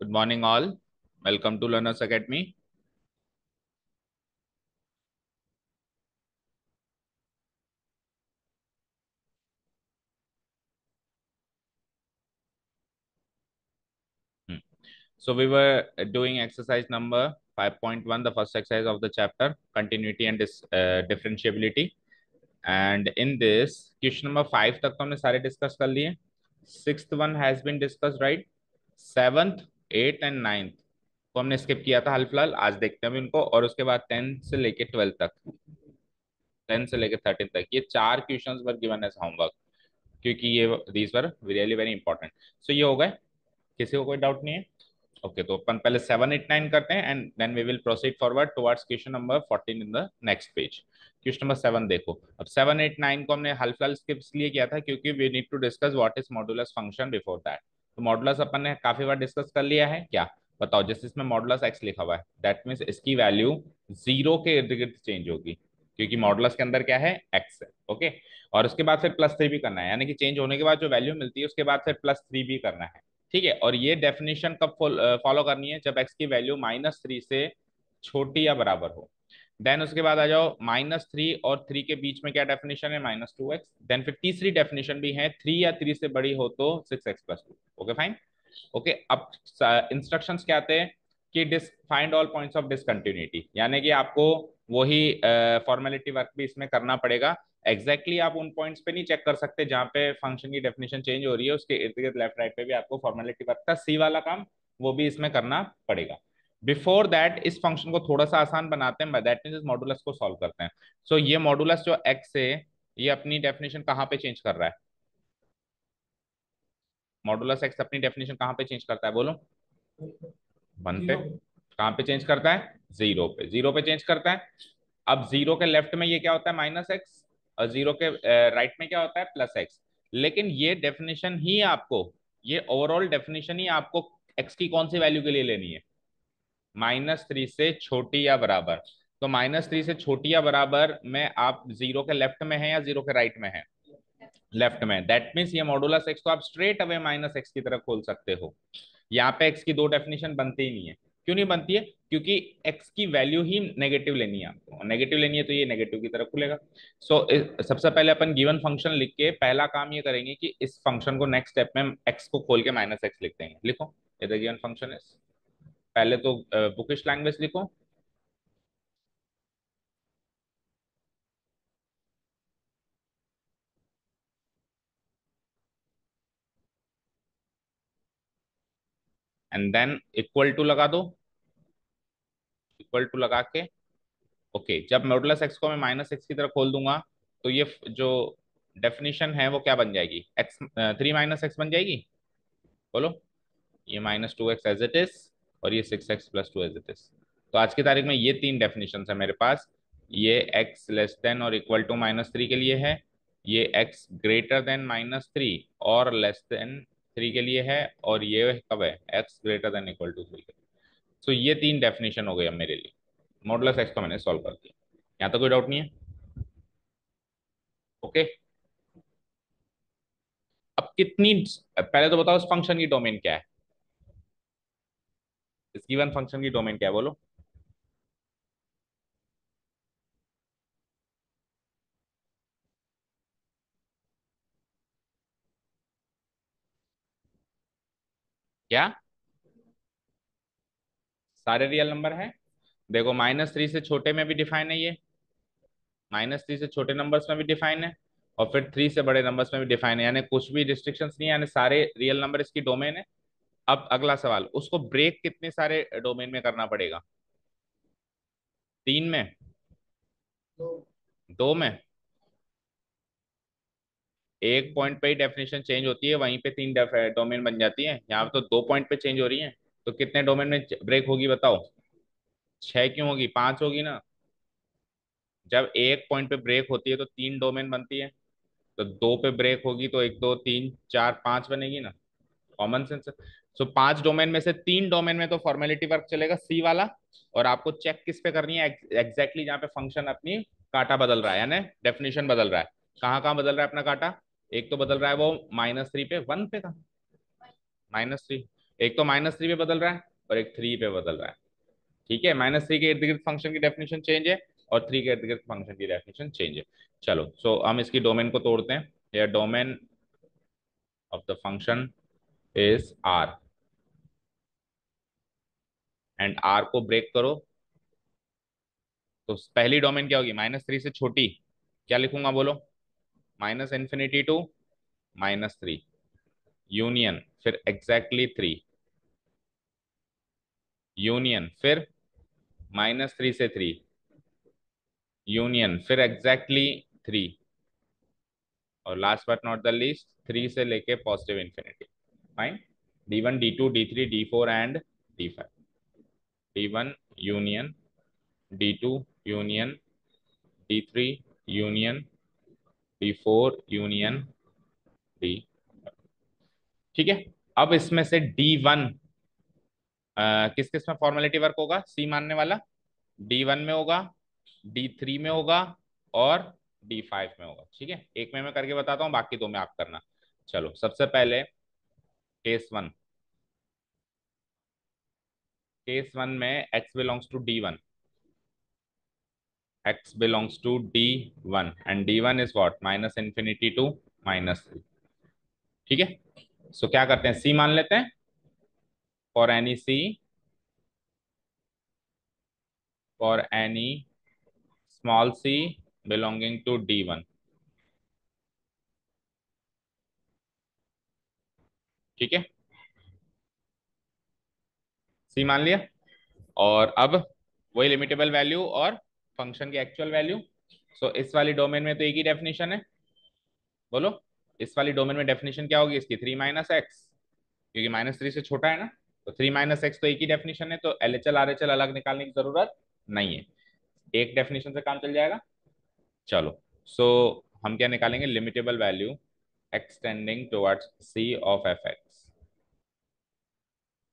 Good morning, all. Welcome to Learners Academy. Hmm. So we were doing exercise number 5.1, the first exercise of the chapter, continuity and dis, uh, differentiability. And in this, question number 5 तक तो हमने सारे discuss कर लिए six one has been discuss right seventh eight and ninth को हमने skip किया था हाल फ़िलहाल आज देखते हैं इनको और उसके बाद टेंथ से लेके ट्वेल्थ तक। टेंथ से लेके थर्टीन तक। ये चार questions were given as homework क्योंकि ये these were really very important so ये हो गए। किसी को कोई डाउट नहीं है? ओके okay, तो अपन पहले सेवन एट नाइन करते हैं and then we will proceed forward towards question number fourteen in the next page question number seven देखो। अब सेवन एट नाइन को हमने हाल फ़िलहाल स्किप इसलिए किया था क्योंकि we need to discuss what is modulus function before that तो मॉडुलस अपन ने काफ़ी बार डिस्कस कर लिया है। क्या? बताओ, जैसे इसमें मॉडुलस एक्स लिखा हुआ है दैट मीन्स इसकी वैल्यू ज़ीरो के इर्द गिर्द चेंज होगी, क्योंकि मॉडुलस के अंदर क्या है? एक्स है ओके और उसके बाद फिर प्लस थ्री भी करना है, यानी कि चेंज होने के बाद जो वैल्यू मिलती है, उसके बाद फिर प्लस थ्री भी करना है, ठीक है? और ये डेफिनेशन कब फॉलो करनी है? जब एक्स की वैल्यू माइनस थ्री से छोटी या बराबर हो। देन उसके बाद आ जाओ माइनस थ्री और थ्री के बीच में क्या डेफिनेशन है? माइनस टू एक्स देन फिर तीसरी डेफिनेशन भी है थ्री या थ्री से बड़ी हो तो six x plus two okay fine okay अब इंस्ट्रक्शन क्या आते हैं? कि this find all points of discontinuity यानी कि आपको वही फॉर्मेलिटी वर्क भी इसमें करना पड़ेगा। एग्जैक्टली exactly आप उन पॉइंट्स पे नहीं चेक कर सकते जहाँ पे फ़ंक्शन की डेफिनेशन चेंज हो रही है, उसके इर्द गिर्द लेफ़्ट राइट पे भी आपको फॉर्मेलिटी वर्क का सी वाला काम वो भी इसमें करना पड़ेगा। बिफोर दैट इस फ़ंक्शन को थोड़ा सा आसान बनाते हैं दैट मीन इस मॉडुलस को सॉल्व करते हैं। सो so, ये मॉडुलस जो एक्स है ये अपनी डेफिनेशन कहाँ पे चेंज कर रहा है? मॉडुलस एक्स अपनी डेफिनेशन कहाँ पे चेंज करता है बोलो? वन पे कहाँ पे चेंज करता है? ज़ीरो पे। ज़ीरो पे चेंज करता है। अब ज़ीरो के लेफ़्ट में ये क्या होता है? माइनस एक्स और ज़ीरो के राइट में क्या होता है? प्लस एक्स लेकिन ये डेफिनेशन ही आपको ये ओवरऑल डेफिनेशन ही आपको एक्स की कौन सी वैल्यू के लिए लेनी है? माइनस थ्री से छोटी या बराबर। तो माइनस थ्री से छोटी या बराबर में आप ज़ीरो के लेफ़्ट में है या ज़ीरो के राइट में है? लेफ़्ट में। दैट मीन्स ये मॉडुलस एक्स को आप स्ट्रेट अवे माइनस एक्स की तरफ़ खोल सकते हो। यहाँ पे एक्स की दो डेफिनेशन बनती ही नहीं है। क्यों नहीं बनती है? क्योंकि एक्स की वैल्यू ही नेगेटिव लेनी है आपको। नेगेटिव लेनी है तो ये नेगेटिव की तरफ़ खुलेगा। सो so, सबसे पहले अपन गिवन फ़ंक्शन लिख के पहला काम ये करेंगे कि इस फ़ंक्शन को नेक्स्ट स्टेप में एक्स को खोल के माइनस एक्स लिख देंगे लिखो। ये गिवन फ़ंक्शन इज़ पहले तो बुकिश लैंग्वेज लिखो। एंड देन इक्वल टू लगा दो। इक्वल टू लगा के। ओके okay, जब मॉडुलस एक्स को मैं माइनस एक्स की तरफ़ खोल दूँगा तो ये जो डेफिनेशन है वो क्या बन जाएगी? एक्स थ्री माइनस एक्स बन जाएगी? बोलो। ये minus two x as it is और ये six x plus two as it is तो आज की तारीख में ये तीन डेफिनेशन है मेरे पास। ये एक्स लेस देन और इक्वल टू माइनस थ्री के लिए है। ये x greater than minus three और लेस देन थ्री के लिए है और ये कब है? X greater than equal to three के लिए। सो ये तीन डेफिनेशन हो गई अब मेरे लिए। मॉडुलस एक्स को मैंने सॉल्व कर दिया। यहाँ तो कोई डाउट नहीं है? Okay okay? अब कितनी, पहले तो बताओ इस फ़ंक्शन की डोमेन क्या है? इस गिवन फ़ंक्शन की डोमेन क्या है बोलो? क्या? सारे रियल नंबर है? देखो माइनस थ्री से छोटे में भी डिफाइन है ये। माइनस थ्री से छोटे नंबर्स में भी डिफाइन है और फिर थ्री से बड़े नंबर्स में भी डिफाइन है। यानी कुछ भी रिस्ट्रिक्शंस नहीं है, यानी सारे रियल नंबर इसकी डोमेन है। अब अगला सवाल उसको ब्रेक कितने सारे डोमेन में करना पड़ेगा? तीन में? दो, दो में? एक पॉइंट पे ही डेफिनेशन चेंज होती है वहीं पे तीन डोमेन बन जाती है। यहाँ तो दो पॉइंट पे चेंज हो रही है तो कितने डोमेन में ब्रेक होगी बताओ? छह क्यों होगी? पाँच होगी ना। जब एक पॉइंट पे ब्रेक होती है तो तीन डोमेन बनती है। तो दो पे ब्रेक होगी तो एक दो तीन चार पाँच बनेगी ना। कॉमन सेंस सो पाँच डोमेन में से तीन डोमेन में तो फॉर्मेलिटी वर्क चलेगा सी वाला और आपको चेक किस पे करनी है एग्जैक्टली जहाँ पे फ़ंक्शन अपनी काटा बदल रहा है यानी डेफिनेशन बदल रहा है। कहाँ कहाँ बदल रहा है अपना काटा? एक तो बदल रहा है वो माइनस थ्री पे वन पे था। माइनस थ्री एक तो माइनस थ्री पे बदल रहा है और एक थ्री पे बदल रहा है। ठीक है? माइनस थ्री के इर्द गिर्द फ़ंक्शन की डेफिनेशन चेंज है और थ्री के इर्द गिर्द फ़ंक्शन की डेफिनेशन चेंज है। चलो सो so, हम इसकी डोमेन को तोड़ते हैं। Domain of the function is R and R को ब्रेक करो। तो पहली डोमेन क्या होगी? माइनस थ्री से छोटी। क्या लिखूँगा बोलो? Minus infinity to minus three union फिर एग्जैक्टली थ्री यूनियन फिर माइनस थ्री से थ्री यूनियन फिर एग्जैक्टली थ्री और last but not the least three से लेके positive infinity four and D five D one union D two union D three union D four union ठीक है? अब इसमें से डी वन किस किसमें फॉर्मेलिटी वर्क होगा? सी मानने वाला। डी वन में होगा डी थ्री में होगा, और डी फाइव में होगा। ठीक है? एक में मैं करके बताता हूँ, बाकी दो में आप करना। चलो, सबसे पहले केस वन केस वन में x belongs to D one x belongs to D one and D one is what minus infinity to minus three ठीक है? सो क्या करते हैं? सी मान लेते हैं। For any C for any small C belonging to D one ठीक है? सी मान लिया? और अब वही लिमिटेबल वैल्यू और फ़ंक्शन की एक्चुअल वैल्यू सो इस वाली डोमेन में तो एक ही डेफिनेशन है। बोलो इस वाली डोमेन में डेफिनेशन क्या होगी? इसकी थ्री माइनस एक्स क्योंकि माइनस थ्री से छोटा है ना तो थ्री माइनस एक्स तो एक ही डेफिनेशन है तो L H L R H L अलग निकालने की ज़रूरत नहीं है। एक डेफिनेशन से काम चल जाएगा। चलो सो so, हम क्या निकालेंगे? Limitable value towards C of F x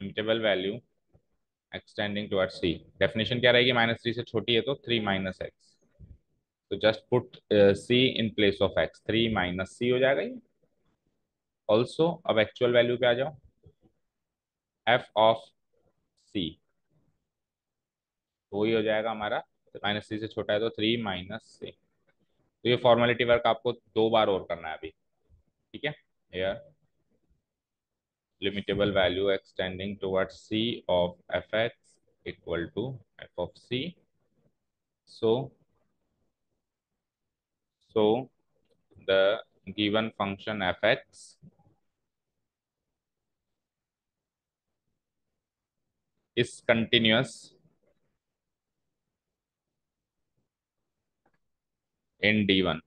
limitable value extending towards C definition क्या रहेगी? माइनस थ्री से छोटी है तो थ्री माइनस एक्स तो just put C in place of x three minus C हो जाएगा ये. ऑल्सो अब एक्चुअल वैल्यू पे आ जाओ. एफ़ ऑफ़ सी तो वही हो जाएगा हमारा. माइनस थ्री से छोटा है तो थ्री माइनस सी तो ये फॉर्मेलिटी वर्क आपको दो बार और करना है अभी. ठीक है here limitable value extending towards c of fx equal to f of c so so the given function fx is continuous in d1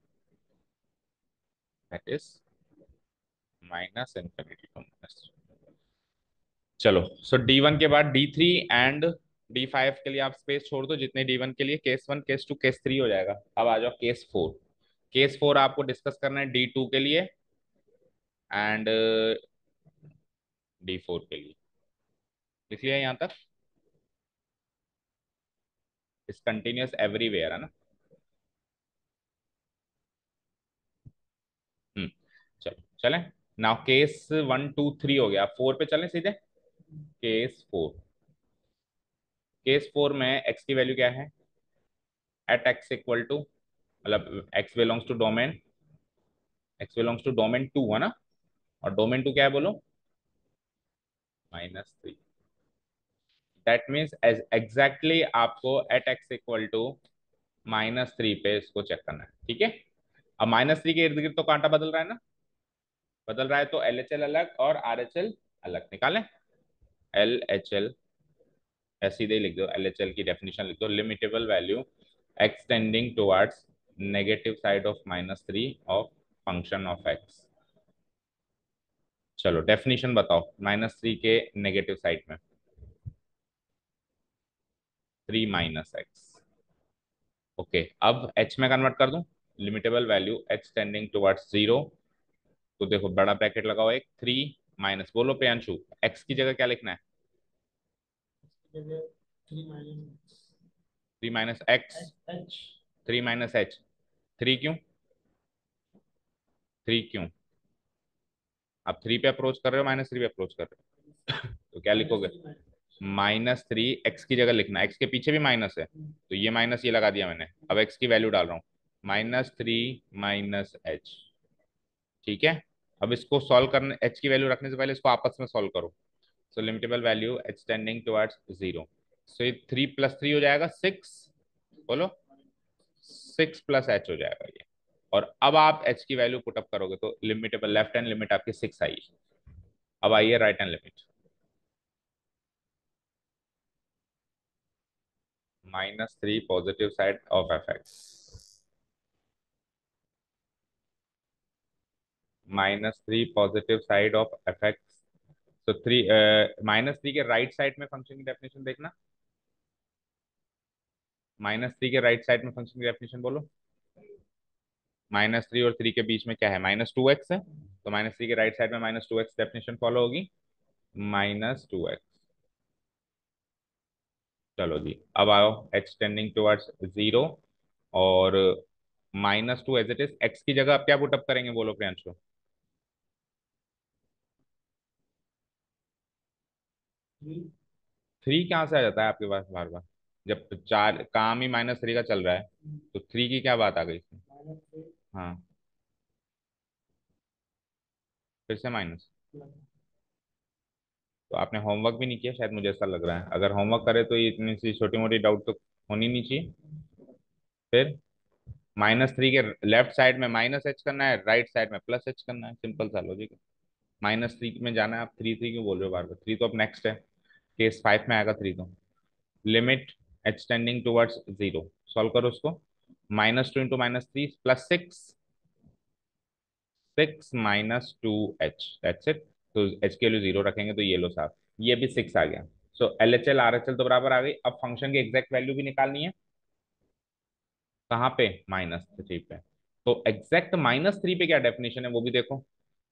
that is minus infinity to minus. चलो so D one के बाद D three and D five के लिए आप space छोड़ दो, जितने D one के लिए case one case two case three हो जाएगा। अब आ जाओ केस फोर केस फोर आपको डिस्कस करना है डी टू के लिए एंड डी फोर के लिए। लिख लिया यहाँ तक? इस कंटिन्यूस एवरीवेयर है ना? हम्म चलो, चले? Now case one two three हो गया। फोर पे चलें सीधे? केस फोर केस फोर में एक्स की वैल्यू क्या है? एट एक्स इक्वल टू मतलब x belongs to domain x belongs to domain two है ना? और डोमेन टू क्या है बोलो? Minus three that means as exactly आपको at x equal to minus three पे इसको चेक करना है। ठीक है? अब माइनस थ्री के इर्द गिर्द तो कांटा बदल रहा है ना? बदल रहा है तो एल एच एल अलग और आर एच एल अलग। निकालें। एल एच एल सीधे लिख दो। एल एच एल की डेफिनेशन लिख दो। Limitable value extending towards negative side of minus three of function of x चलो डेफिनेशन बताओ। माइनस थ्री के नेगेटिव साइड में। थ्री माइनस एक्स ओके अब एच में कन्वर्ट कर दूँ। Limitable value H tending towards zero तो देखो, बड़ा ब्रैकेट लगाओ एक थ्री माइनस बोलो प्रियांशु एक्स की जगह क्या लिखना है? Three minus x three minus H three क्यों? थ्री क्यों? आप थ्री पे अप्रोच कर रहे हो माइनस थ्री पे अप्रोच कर रहे हो। तो क्या लिखोगे? माइनस थ्री एक्स की जगह लिखना एक्स के पीछे भी माइनस है। तो ये माइनस ये लगा दिया मैंने। अब एक्स की वैल्यू डाल रहा हूँ। माइनस थ्री माइनस एच ठीक है? अब इसको सॉल्व करने एच की वैल्यू रखने से पहले इसको आपस में सॉल्व करो। So limitable value H tending towards zero so ये थ्री प्लस थ्री हो जाएगा सिक्स बोलो? सिक्स प्लस एच हो जाएगा ये। और अब आप एच की वैल्यू पुटअप करोगे तो लिमिटेबल लेफ़्ट हैंड लिमिट आपकी सिक्स आई। अब आइए right hand limit minus 3 positive side of fx minus 3 positive side of fx so 3 minus three के राइट साइड में फ़ंक्शन की डेफिनेशन देखना। माइनस थ्री के राइट साइड में फ़ंक्शन की डेफिनेशन बोलो। माइनस थ्री और थ्री के बीच में क्या है? माइनस टू एक्स है। तो माइनस थ्री के राइट साइड में minus two x definition follow होगी। माइनस टू एक्स चलो जी, अब आओ एक्स टेंडिंग टुवर्ड्स ज़ीरो और minus two as it is x की जगह आप क्या पुटअप करेंगे बोलो प्रियांशु। थ्री कहाँ से आ जाता है आपके पास बार बार? जब चार, काम ही माइनस थ्री का चल रहा है तो थ्री की क्या बात आ गई इसमें? हाँ। फिर से माइनस तो आपने होमवर्क भी नहीं किया, शायद मुझे ऐसा लग रहा है। अगर होमवर्क करे तो ये इतनी सी छोटी मोटी डाउट तो होनी नहीं चाहिए। फिर माइनस थ्री के लेफ़्ट साइड में माइनस एच करना है राइट साइड में प्लस एच करना है। सिंपल सा लॉजिक माइनस थ्री में जाना है, आप थ्री थ्री क्यों बोल रहे हो बार बार? थ्री तो अब नेक्स्ट है। केस फाइव में आएगा थ्री तो। Limit H tending towards zero solve करो उसको। Minus two into minus three plus six six minus two H that's it तो एच के लिए ज़ीरो रखेंगे तो ये लो साहब ये भी सिक्स आ गया। So L H L R H L तो बराबर आ गई। अब फ़ंक्शन की एग्जैक्ट वैल्यू भी निकालनी है। कहाँ पे? माइनस थ्री पे। तो एग्जैक्ट माइनस थ्री पे क्या डेफिनेशन है वो भी देखो।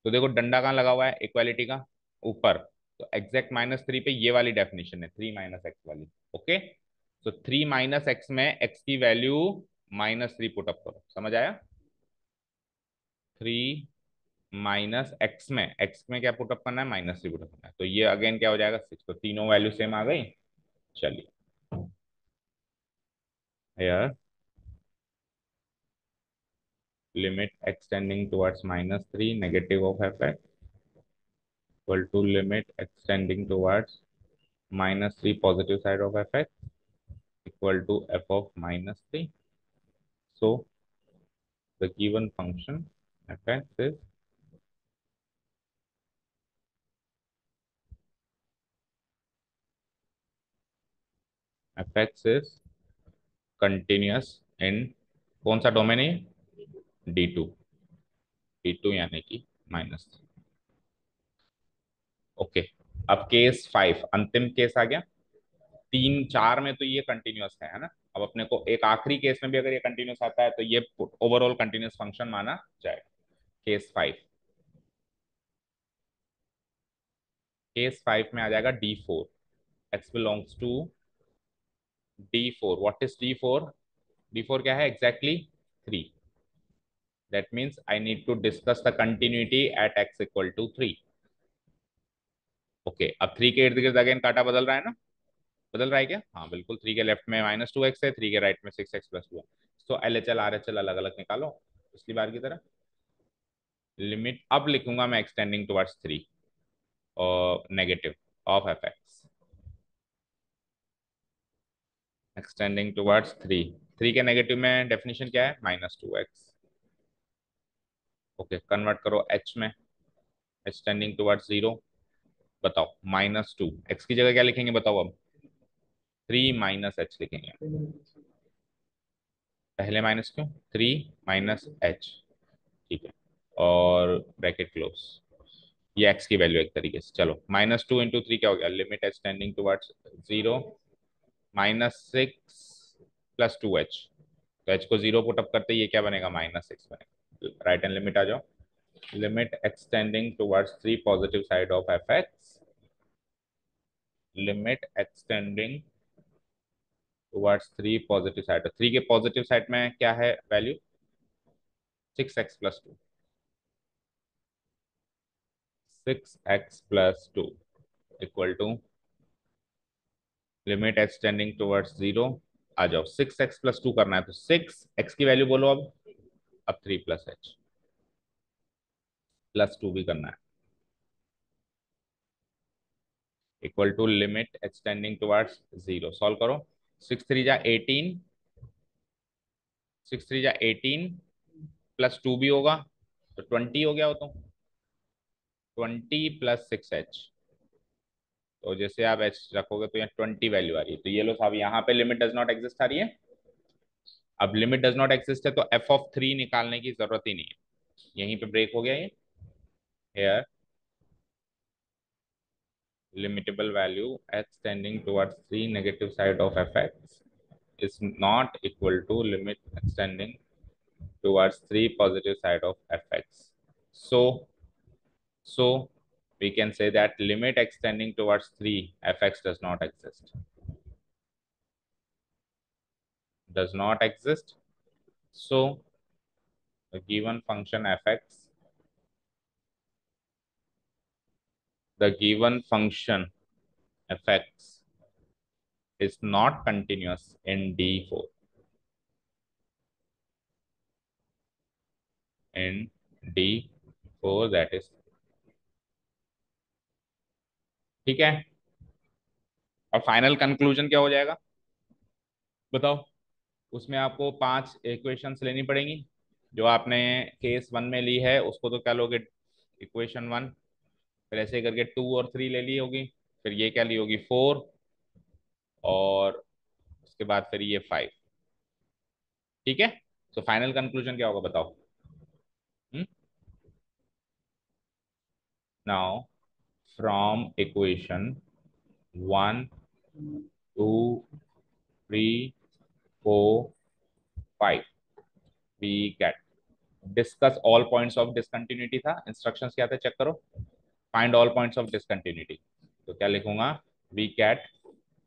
तो देखो, डंडा कहाँ लगा हुआ है? इक्वालिटी का। ऊपर। तो एग्जैक्ट माइनस थ्री पे ये वाली डेफिनेशन है थ्री माइनस एक्स वाली ओके तो थ्री माइनस एक्स में एक्स की value minus three put up करो, समझ आया? थ्री माइनस एक्स में एक्स में क्या पुटअप करना है? माइनस थ्री पुटअप करना है। तो ये अगेन क्या हो जाएगा? सिक्स तो तीनों वैल्यू सेम आ गई? चलिए। यार extending extending towards minus 3 negative of fx equal to limit extending towards minus 3 positive side of fx equal to f of minus 3. So the given function fx is fx is continuous in कौन सा domain है D two D two यानी कि minus okay अब case five अंतिम case आ गया। तीन, चार में तो ये कंटिन्यूस है ना? अब अपने को एक आखिरी केस में भी अगर ये कंटिन्यूस आता है तो ये ओवरऑल कंटिन्यूस फ़ंक्शन माना जाएगा। केस फाइव केस फाइव में आ जाएगा D four x belongs to D four what is D four D four क्या है? Exactly three that means I need to discuss the continuity at x equal to three okay, अब three के इर्द गिर्द again काटा बदल रहा है ना? बदल रहा है क्या? हाँ बिल्कुल थ्री के लेफ़्ट में माइनस टू एक्स है थ्री के राइट में सिक्स एक्स प्लस टू है तो L H L R H L अलग अलग निकालो, पिछली बार की तरह. लिमिट अब लिखूँगा मैं एक्सटेंडिंग टुवर्ड्स थ्री और negative of F x extending towards three three के नेगेटिव में डेफिनेशन क्या है? Minus two x okay convert करो एच में. एक्सटेंडिंग टेंडिंग टुवर्ड्स ज़ीरो बताओ माइनस टू एक्स की जगह क्या लिखेंगे बताओ अब? थ्री माइनस एच लिखेंगे। पहले माइनस क्यों? थ्री माइनस एच ठीक है, और ब्रैकेट क्लोज ये एक्स की वैल्यू एक तरीके से। चलो माइनस टू इंटू थ्री क्या हो गया? Limit H tending towards zero minus six plus two H तो एच को ज़ीरो पुटअप करते ये क्या बनेगा? माइनस सिक्स बनेगा। राइट हैंड लिमिट आ जाओ। Extending towards three positive side of F x limit extending towards three positive side three के पॉजिटिव साइड में क्या है value six x plus two six x plus two equal to limit extending towards zero आ जाओ six x plus to करना है तो six x की value बोलो अब। अब three plus H plus two भी करना है। Equal to limit extending towards zero solve करो। सिक्स थ्री जा एटीन सिक्स थ्री जा एटीन प्लस टू भी होगा। तो ट्वेंटी हो गया हो तो। ट्वेंटी प्लस सिक्स एच तो जैसे आप एच रखोगे तो यहाँ ट्वेंटी वैल्यू आ रही है। तो ये लो साहब, यहाँ पे लिमिट डज नॉट एग्जिस्ट आ रही है। अब लिमिट डज नॉट एग्जिस्ट है तो एफ़ ऑफ़ थ्री निकालने की ज़रूरत ही नहीं है। यहीं पे ब्रेक हो गया ये। here limitable value h tending towards the negative side of fx is not equal to limit extending towards three positive side of fx. So, so we can say that limit extending towards 3 fx does not exist. Does not exist. So, a given function fx the given function fx is not continuous in d4 in d4 that is. ठीक है? और final conclusion क्या हो जाएगा? बताओ। उसमें आपको पाँच इक्वेशंस लेनी पड़ेंगी। जो आपने केस वन में ली है, उसको तो क्या लोगे? इक्वेशन वन फिर ऐसे करके टू और थ्री ले ली होगी फिर ये क्या ली होगी? फोर और उसके बाद फिर ये फाइव ठीक है? तो फाइनल कंक्लूजन क्या होगा बताओ। Now from equation 1, 2, 3, 4, 5. We get discuss all points of discontinuity था। Instructions क्या थे? चेक करो। Find all points of discontinuity तो क्या लिखूँगा? वी कैट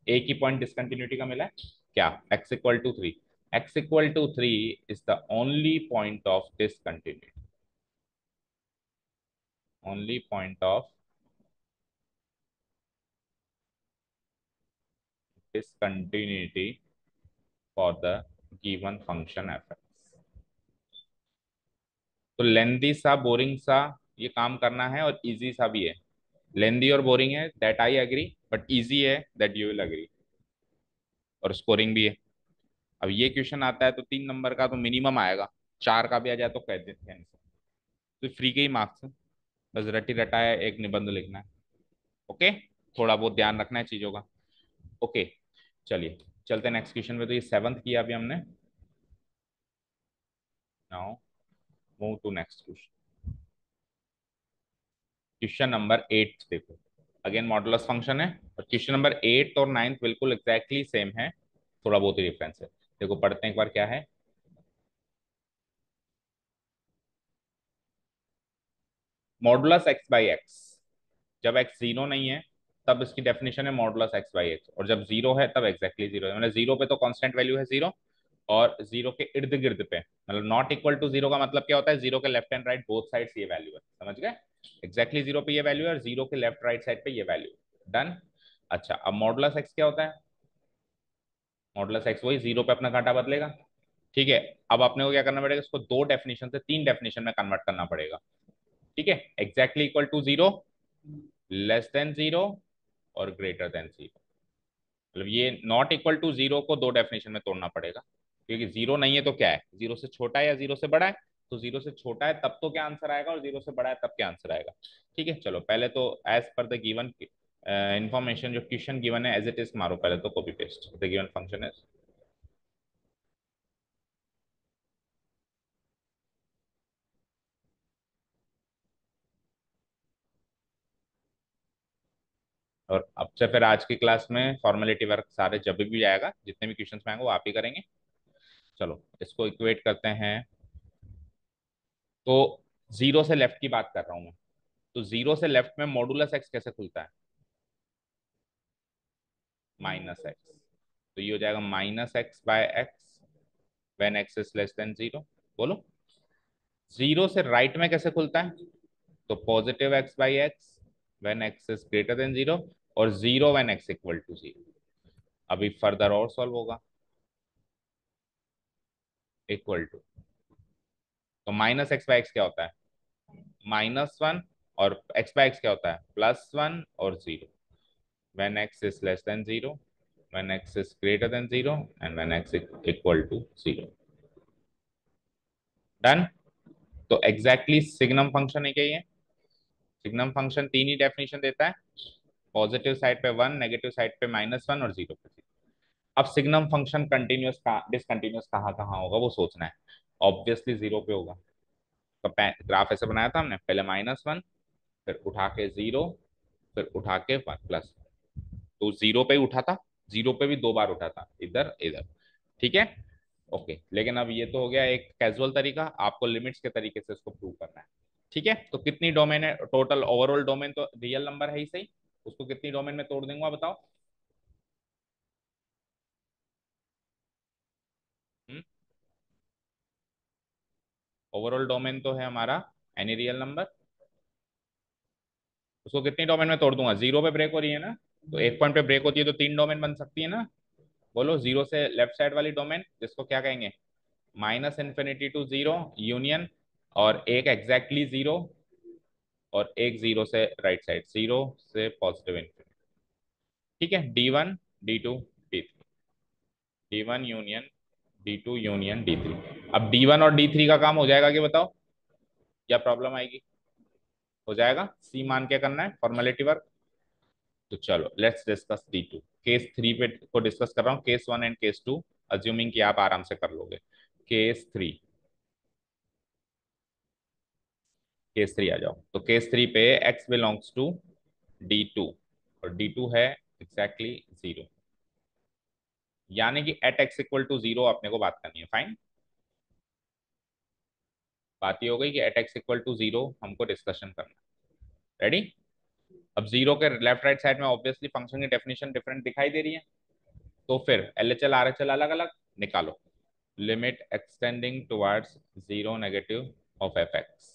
ए की पॉइंट डिसकंटिन्यूटी का मिला क्या? X equal to three x equal to three is the only point of discontinuity only point of discontinuity for the given function f तो lengthy सा boring सा ये काम करना है और इजी सा भी है। लेंदी और बोरिंग है that I agree but easy है दैट यू विल एग्री और स्कोरिंग भी है। अब ये क्वेश्चन आता है तो तीन नंबर का तो मिनिमम आएगा। चार का भी आ जाए तो कह देते हैं तो फ्री के ही मार्क्स बस रटी रटाया एक निबंध लिखना है। ओके थोड़ा बहुत ध्यान रखना है चीज़ों का। ओके चलिए, चलते हैं नेक्स्ट क्वेश्चन में तो ये सेवंथ किया अभी हमने। Now move to next question question number eight देखो। अगेन मॉडुलस फ़ंक्शन है और क्वेश्चन नंबर एट और नाइन्थ बिल्कुल एग्जैक्टली सेम है। थोड़ा बहुत ही डिफरेंस है। देखो, पढ़ते हैं एक बार क्या है। मॉडुलस एक्स बाई एक्स जब एक्स ज़ीरो नहीं है, तब इसकी डेफिनेशन है मॉडुलस एक्स बाई एक्स और जब ज़ीरो है, तब एक्जैक्टली ज़ीरो है। मतलब ज़ीरो पे तो कांस्टेंट वैल्यू है ज़ीरो और ज़ीरो के इर्द गिर्द पे। मतलब नॉट इक्वल टू ज़ीरो का मतलब क्या होता है? ज़ीरो के left and right both side ये वैल्यू है। समझ गए? एक्जैक्टली ज़ीरो पे ये वैल्यू है और ज़ीरो के लेफ़्ट राइट साइड पे ये वैल्यू डन अच्छा अब मॉडुलस एक्स क्या होता है? मॉडुलस एक्स वही ज़ीरो पे अपना कांटा बदलेगा। ठीक है, अब अपने को क्या करना पड़ेगा? इसको दो डेफिनेशन से तीन डेफिनेशन में कन्वर्ट करना पड़ेगा। ठीक है exactly equal to zero less than zero और ग्रेटर देन ज़ीरो मतलब ये नॉट इक्वल टू ज़ीरो को दो डेफिनेशन में तोड़ना पड़ेगा। क्योंकि ज़ीरो नहीं है तो क्या है? ज़ीरो से छोटा है या ज़ीरो से बड़ा है? तो ज़ीरो से छोटा है, तब तो क्या आंसर आएगा और ज़ीरो से बड़ा है, तब क्या आंसर आएगा। ठीक है, चलो, पहले तो एज पर द गिवन इंफॉर्मेशन जो क्वेश्चन गिवन है एज इट इज़ मारो पहले तो copy paste the given function is और अब से फिर आज की क्लास में फॉर्मेलिटी वर्क सारे जब भी आएगा जितने भी क्वेश्चन आएँगे, वो आप ही करेंगे। चलो, इसको इक्वेट करते हैं। तो ज़ीरो से लेफ़्ट की बात कर रहा हूँ मैं। तो ज़ीरो से लेफ़्ट में मॉडुलस एक्स कैसे खुलता है? माइनस एक्स तो ये हो जाएगा minus x by x when x is less than zero बोलो। ज़ीरो से राइट right में कैसे खुलता है? तो positive x by x when x is greater than zero और zero when x equal to zero अभी फर्दर और सॉल्व होगा। इक्वल टू तो माइनस एक्स बाई एक्स क्या होता है? माइनस वन और एक्स बाई एक्स क्या होता है? प्लस वन और zero. When x is less than 0 when x is greater than 0 and when x is equal to 0 done तो एग्जैक्टली सिग्नम फ़ंक्शन है क्या ये? सिग्नम फ़ंक्शन तीन ही डेफिनेशन देता है। पॉजिटिव साइड पे वन नेगेटिव साइड पे माइनस वन और ज़ीरो पे ज़ीरो अब सिग्नम फ़ंक्शन कंटिन्यूस डिसकंटिन्यूस कहाँ कहाँ होगा वो सोचना है। ऑब्वियसली ज़ीरो पे होगा। तो ग्राफ ऐसे बनाया था हमने, पहले माइनस वन फिर उठा के ज़ीरो फिर उठा के वन प्लस तो ज़ीरो पे उठा था ज़ीरो पे भी दो बार उठा था, इधर इधर। ठीक है? ओके लेकिन अब ये तो हो गया एक कैजुअल तरीका, आपको लिमिट्स के तरीके से इसको प्रूव करना है। ठीक है? तो कितनी डोमेन है टोटल ओवरऑल डोमेन तो रियल नंबर है ही सही, उसको कितनी डोमेन में तोड़ देंगे बताओ? ओवरऑल हम्म? डोमेन तो है हमारा एनी रियल नंबर उसको कितनी डोमेन में तोड़ दूँगा? ज़ीरो पे ब्रेक हो रही है ना? तो एक पॉइंट पे ब्रेक होती है तो तीन डोमेन बन सकती है ना? बोलो ज़ीरो से लेफ़्ट साइड वाली डोमेन जिसको क्या कहेंगे? Minus infinity to zero union और एक एग्जैक्टली ज़ीरो और एक ज़ीरो से राइट साइड ज़ीरो से पॉजिटिव इन्फिनिटी ठीक है? D one D two D three D one union D two union D three अब डी वन और डी थ्री का काम हो जाएगा कि बताओ? क्या प्रॉब्लम आएगी? हो जाएगा? सी मान के करना है? फॉर्मेलिटी वर्क तो चलो let's discuss D two case three पे को डिस्कस कर रहा हूँ. Case one and case two assuming कि आप आराम से कर लोगे. केस थ्री केस थ्री आ जाओ. तो केस थ्री पे x belongs to D two और डी टू है एग्जैक्टली ज़ीरो यानी कि at x equal to zero अपने को बात करनी है फाइन बात ये हो गई कि at x equal to zero हमको डिस्कशन करना रेडी अब ज़ीरो के लेफ़्ट राइट साइड में ऑब्वियसली फ़ंक्शन की डेफिनेशन डिफरेंट दिखाई दे रही है। तो फिर L H L R H L अलग अलग निकालो। Limit x tending towards zero negative of f x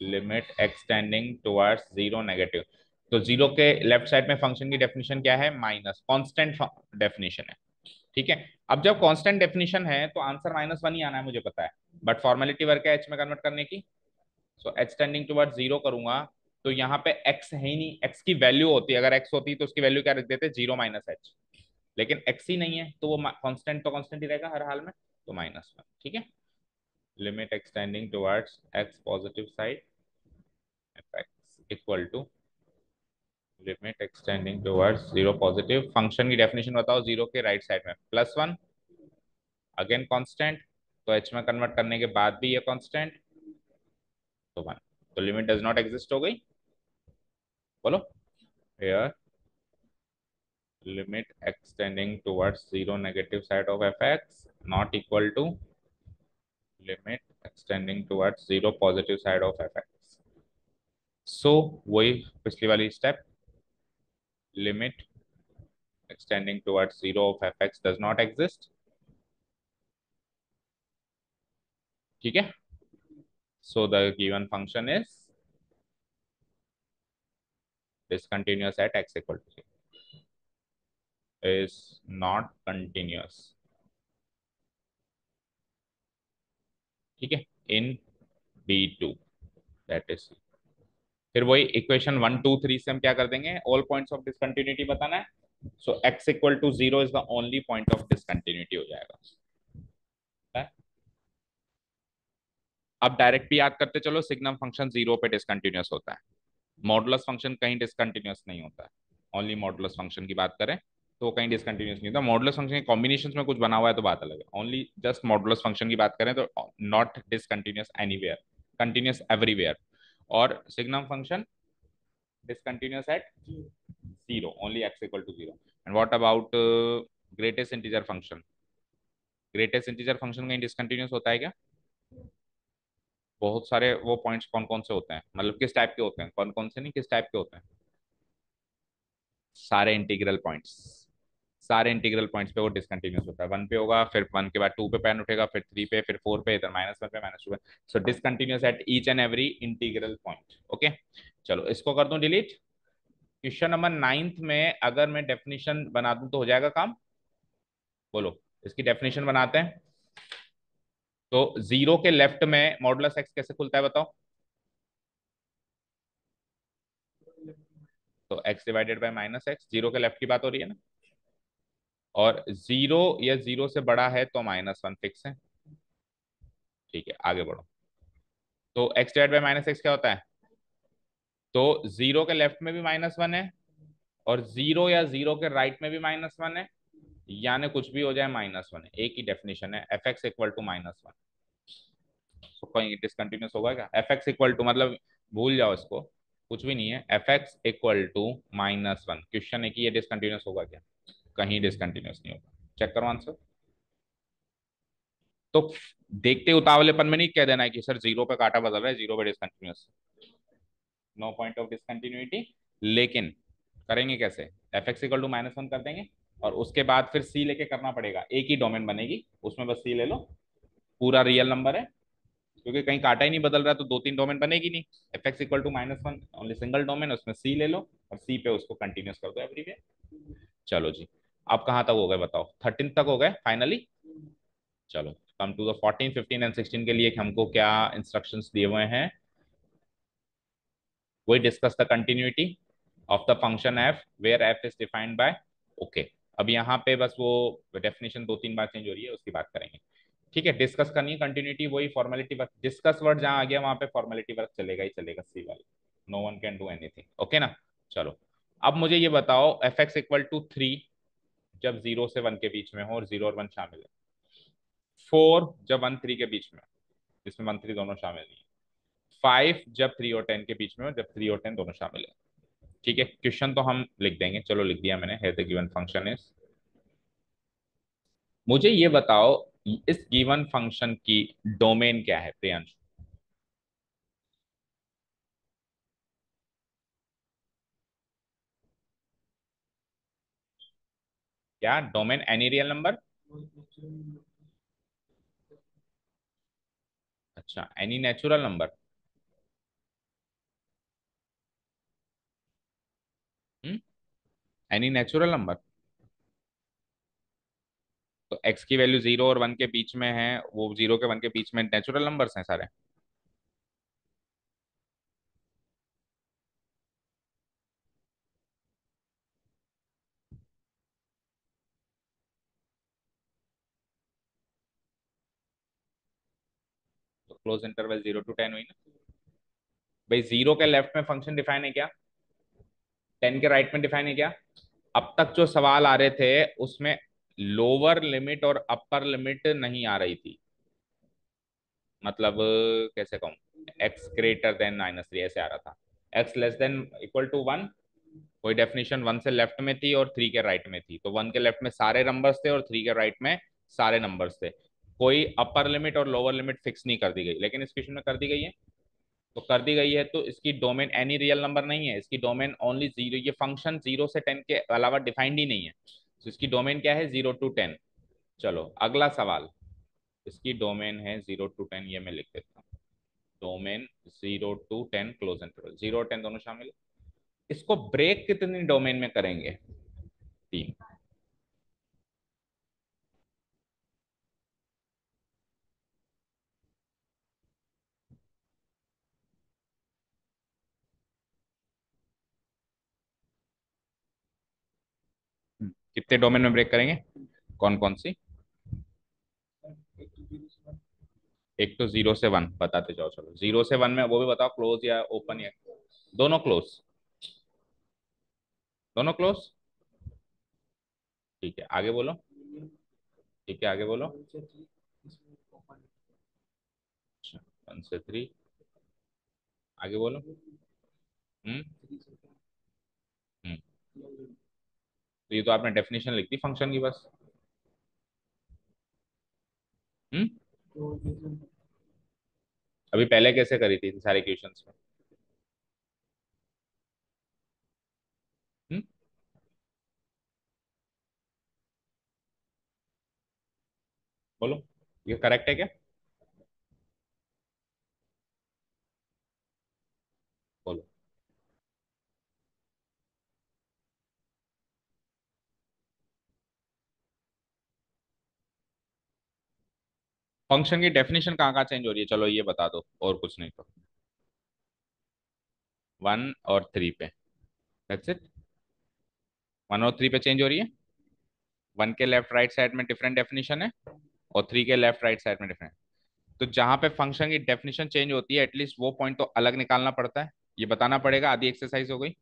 limit x tending towards zero negative तो ज़ीरो के लेफ़्ट साइड में फ़ंक्शन की डेफिनेशन क्या है? माइनस कांस्टेंट डेफिनेशन है। ठीक है? अब जब कांस्टेंट डेफिनेशन है तो आंसर माइनस वन ही आना है, मुझे पता है। बट फॉर्मेलिटी वर्क है एच में कन्वर्ट करने की। So H tending towards zero करूँगा। तो यहाँ पे x है ही नहीं। X की वैल्यू होती अगर एक्स होती तो उसकी वैल्यू क्या रख देते? ज़ीरो माइनस एच लेकिन एक्स ही नहीं है तो वो कॉन्स्टेंट तो कॉन्स्टेंट ही रहेगा हर हाल में। तो माइनस वन ठीक है? Limit x tending towards x positive side x equal to limit x tending towards zero positive function की डेफिनेशन बताओ ज़ीरो के राइट साइड में। प्लस वन अगेन कांस्टेंट तो एच में कन्वर्ट करने के बाद भी ये कांस्टेंट तो वन तो लिमिट डज नॉट एग्जिस्ट हो गई। बोलो। Here, limit extending towards zero negative side of fx, not equal to limit extending towards zero positive side of fx so, वही पिछली वाली step limit extending towards 0 of fx does not exist. Okay. So the given function is discontinuous at x equal to 0 is not continuous. Okay, in B2, that is फिर वही equation one two three से हम क्या कर देंगे? All points of discontinuity बताना है। So x equal to zero is the only point of discontinuity हो जाएगा। अब डायरेक्ट भी याद करते चलो सिग्नम फ़ंक्शन ज़ीरो पे डिसकंटिन्यूस होता है। मॉडुलस फ़ंक्शन कहीं डिसकंटिन्यूस नहीं होता है। ओनली मॉडुलस फ़ंक्शन की बात करें तो कहीं डिसकंटिन्यूस नहीं होता। मॉडुलस फ़ंक्शन के कॉम्बिनेशन में कुछ बना हुआ है तो बात अलग है। ओनली जस्ट मॉडुलस फ़ंक्शन की बात करें तो not discontinuous anywhere continuous everywhere और signum function discontinuous at zero only x equal to zero and what about greatest integer function greatest integer function कहीं डिस्कंटिन्यूस होता है क्या? बहुत सारे वो पॉइंट्स कौन कौन से होते हैं? मतलब किस टाइप के होते हैं? कौन कौन से नहीं, किस टाइप के होते हैं? सारे इंटीग्रल पॉइंट्स सारे इंटीग्रल पॉइंट्स पे वो डिसकंटिन्यूस होता है। वन पे होगा, फिर वन के बाद टू पे पैन उठेगा, फिर थ्री पे, फिर फोर पे, इधर माइनस वन पे माइनस टू पे। So discontinuous at each and every integral point okay चलो, इसको कर दूँ डिलीट क्वेश्चन नंबर नाइन्थ में अगर मैं डेफिनेशन बना दूँ तो हो जाएगा काम। बोलो, इसकी डेफिनेशन बनाते हैं। तो ज़ीरो के लेफ़्ट में मॉडुलस एक्स कैसे खुलता है बताओ? तो x divided by minus x zero के लेफ़्ट की बात हो रही है ना? और ज़ीरो या ज़ीरो से बड़ा है तो माइनस वन फिक्स है। ठीक है, आगे बढ़ो। तो x divide by minus x क्या होता है? तो ज़ीरो के लेफ़्ट में भी माइनस वन है और ज़ीरो या ज़ीरो के राइट में भी माइनस वन है। यानी कुछ भी हो जाए माइनस वन एक ही डेफिनेशन है f x equal to minus one कहीं डिसकंटिन्यूस होगा क्या? एफ़ एक्स इक्वल टू मतलब भूल जाओ इसको। कुछ भी नहीं है। F x equal to minus one question है कि ये डिसकंटिन्यूस होगा क्या? कहीं डिसकंटिन्यूस नहीं होगा। चेक करो आंसर तो देखते उतावलेपन में नहीं कह देना है कि सर ज़ीरो पे काटा बदल रहा है ज़ीरो पे discontinuous no point of discontinuity लेकिन करेंगे कैसे? F x equal to minus one कर देंगे और उसके बाद फिर सी लेके करना पड़ेगा। एक ही डोमेन बनेगी, उसमें बस सी ले लो। पूरा रियल नंबर है। क्योंकि कहीं काटा ही नहीं बदल रहा तो दो तीन डोमेन बनेगी नहीं। F x equal to minus one only single domain उसमें सी ले लो और सी पे उसको कंटिन्यूस कर दो एवरीवे चलो जी। अब कहाँ तक हो गए बताओ? थर्टीन तक हो गए फाइनली चलो come to the fourteen fifteen and sixteen के लिए हमको क्या इंस्ट्रक्शंस दिए हुए हैं। we discuss the continuity of the function f, where f is defined by, okay, अब यहाँ पे बस वो डेफिनेशन दो तीन बार चेंज हो रही है, उसकी बात करेंगे। ठीक है डिस्कस करनी है कंटिन्यूटी वही फॉर्मेलिटी वर्क डिस्कस वर्ड जहाँ आ गया, वहाँ पे फॉर्मेलिटी वर्क चलेगा ही चलेगा सी वाले no one can do anything okay ना? चलो, अब मुझे ये बताओ f x equal to three जब ज़ीरो से वन के बीच में हो और ज़ीरो और वन शामिल है। फोर जब वन थ्री के बीच में जिसमें वन थ्री दोनों शामिल नहीं है। फाइव जब थ्री और टेन के बीच में हो, जब थ्री और टेन दोनों शामिल है। ठीक है क्वेश्चन तो हम लिख देंगे। चलो लिख दिया मैंने here the given function is मुझे ये बताओ, इस गिवन फ़ंक्शन की डोमेन क्या है, प्रियांशु? क्या? Domain any real number? अच्छा any natural number. Any natural number. तो एक्स की वैल्यू ज़ीरो और वन के बीच में है, वो ज़ीरो के वन के बीच में नेचुरल नंबर्स हैं सारे। Close interval zero to ten हुई ना। भाई ज़ीरो के लेफ़्ट में फ़ंक्शन डिफाइन है क्या? टेन के राइट में डिफाइन है क्या? अब तक जो सवाल आ रहे थे, उसमें लोअर लिमिट और अपर लिमिट नहीं आ रही थी। मतलब कैसे कहूँ? X greater than minus three ऐसे आ रहा था। X less than equal to one कोई डेफिनेशन वन से लेफ़्ट में थी और थ्री के राइट में थी। तो वन के लेफ़्ट में सारे नंबर्स थे और थ्री के राइट में सारे नंबर्स थे। कोई अपर लिमिट और लोअर लिमिट फिक्स नहीं कर दी गई। लेकिन इस क्वेश्चन में कर दी गई है। तो कर दी गई है तो इसकी डोमेन एनी रियल नंबर नहीं है। इसकी डोमेन ओनली ज़ीरो ये फ़ंक्शन ज़ीरो से टेन के अलावा डिफाइंड ही नहीं है। तो इसकी डोमेन क्या है? ज़ीरो टू टेन चलो, अगला सवाल। इसकी डोमेन है ज़ीरो टू टेन ये मैं लिख देता हूँ। Domain zero to ten close and interval zero ten दोनों शामिल। इसको ब्रेक कितनी डोमेन में करेंगे? तीन। कितने डोमेन में ब्रेक करेंगे? कौन कौन सी? एक तो ज़ीरो से वन बताते जाओ चलो। ज़ीरो से वन में, वो भी बताओ क्लोज या ओपन या दोनों क्लोज दोनों क्लोज ठीक है, आगे बोलो। ठीक है, आगे बोलो। अच्छा वन से थ्री आगे बोलो। हम्म। हम्म। तो ये तो आपने डेफिनेशन लिख दी फ़ंक्शन की बस। हम्म? अभी पहले कैसे करी थी सारे क्वेश्चंस में? हम्म? बोलो, ये करेक्ट है क्या बोलो फ़ंक्शन की डेफिनेशन कहाँ कहाँ चेंज हो रही है? चलो ये बता दो, और कुछ नहीं तो। वन और थ्री पे। दैट्स इट वन और थ्री पे चेंज हो रही है? वन के लेफ़्ट राइट साइड में डिफरेंट डेफिनेशन है, और थ्री के लेफ़्ट राइट साइड में डिफरेंट तो जहाँ पे फ़ंक्शन की डेफिनेशन चेंज होती है एटलीस्ट वो पॉइंट तो अलग निकालना पड़ता है। ये बताना पड़ेगा, आधी एक्सरसाइज हो गई।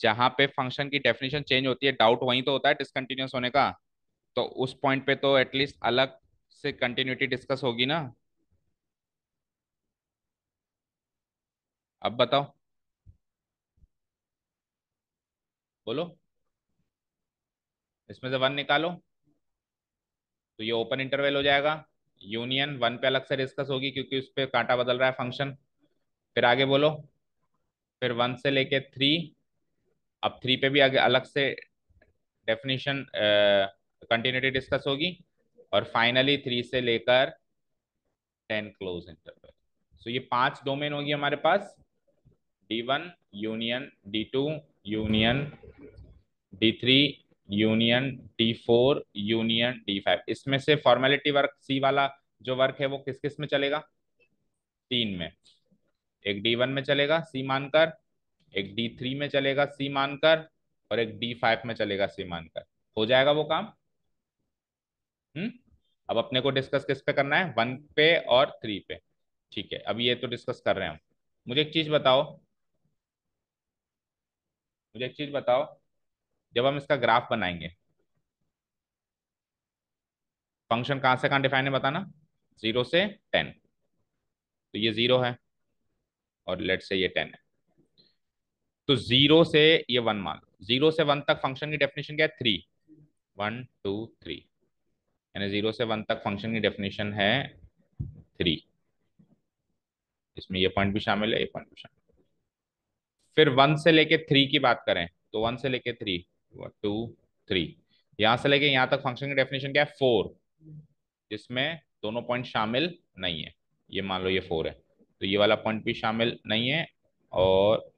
जहाँ पे फ़ंक्शन की डेफिनेशन चेंज होती है डाउट वहीं तो होता है डिसकंटिन्यूस होने का। तो उस पॉइंट पे तो एटलीस्ट अलग से कंटिन्यूटी डिस्कस होगी ना। अब बताओ। बोलो। इसमें से वन निकालो। तो ये ओपन इंटरवल हो जाएगा। यूनियन वन पे अलग से डिस्कस होगी क्योंकि उस पर कांटा बदल रहा है फ़ंक्शन फिर आगे बोलो। फिर वन से लेके थ्री अब थ्री पे भी आगे अलग से डेफिनेशन कंटिन्यूटी डिस्कस होगी और फाइनली थ्री से लेकर टेन क्लोज इंटरवल सो ये पाँच डोमेन होगी हमारे पास। D one union D two union D three union D four union D five इसमें से फॉर्मेलिटी वर्क सी वाला जो वर्क है वो किस किसमें चलेगा? तीन में। एक डी वन में चलेगा सी मानकर एक डी थ्री में चलेगा सी मानकर और एक डी फाइव में चलेगा सी मानकर। हो जाएगा वो काम? हम्म? अब अपने को डिस्कस किस पे करना है? वन पे और थ्री पे। ठीक है अब ये तो डिस्कस कर रहे हैं हम। मुझे एक चीज़ बताओ। मुझे एक चीज़ बताओ, जब हम इसका ग्राफ बनाएँगे। फ़ंक्शन कहाँ से कहाँ डिफाइन है बताना? ज़ीरो से टेन तो ये ज़ीरो है और लेट से ये टेन है। तो ज़ीरो से ये वन मान लो। ज़ीरो से वन तक फ़ंक्शन की डेफिनेशन क्या है? थ्री वन टू थ्री यानी ज़ीरो से वन तक फ़ंक्शन की डेफिनेशन है थ्री इसमें ये पॉइंट भी शामिल है, ये पॉइंट भी शामिल फिर वन से लेके थ्री की बात करें तो वन से लेके थ्री टू थ्री यहाँ से लेके यहाँ तक फ़ंक्शन की डेफिनेशन क्या है? फोर जिसमें दोनों पॉइंट शामिल नहीं है। ये मान लो ये फोर है। तो ये वाला पॉइंट भी शामिल नहीं है और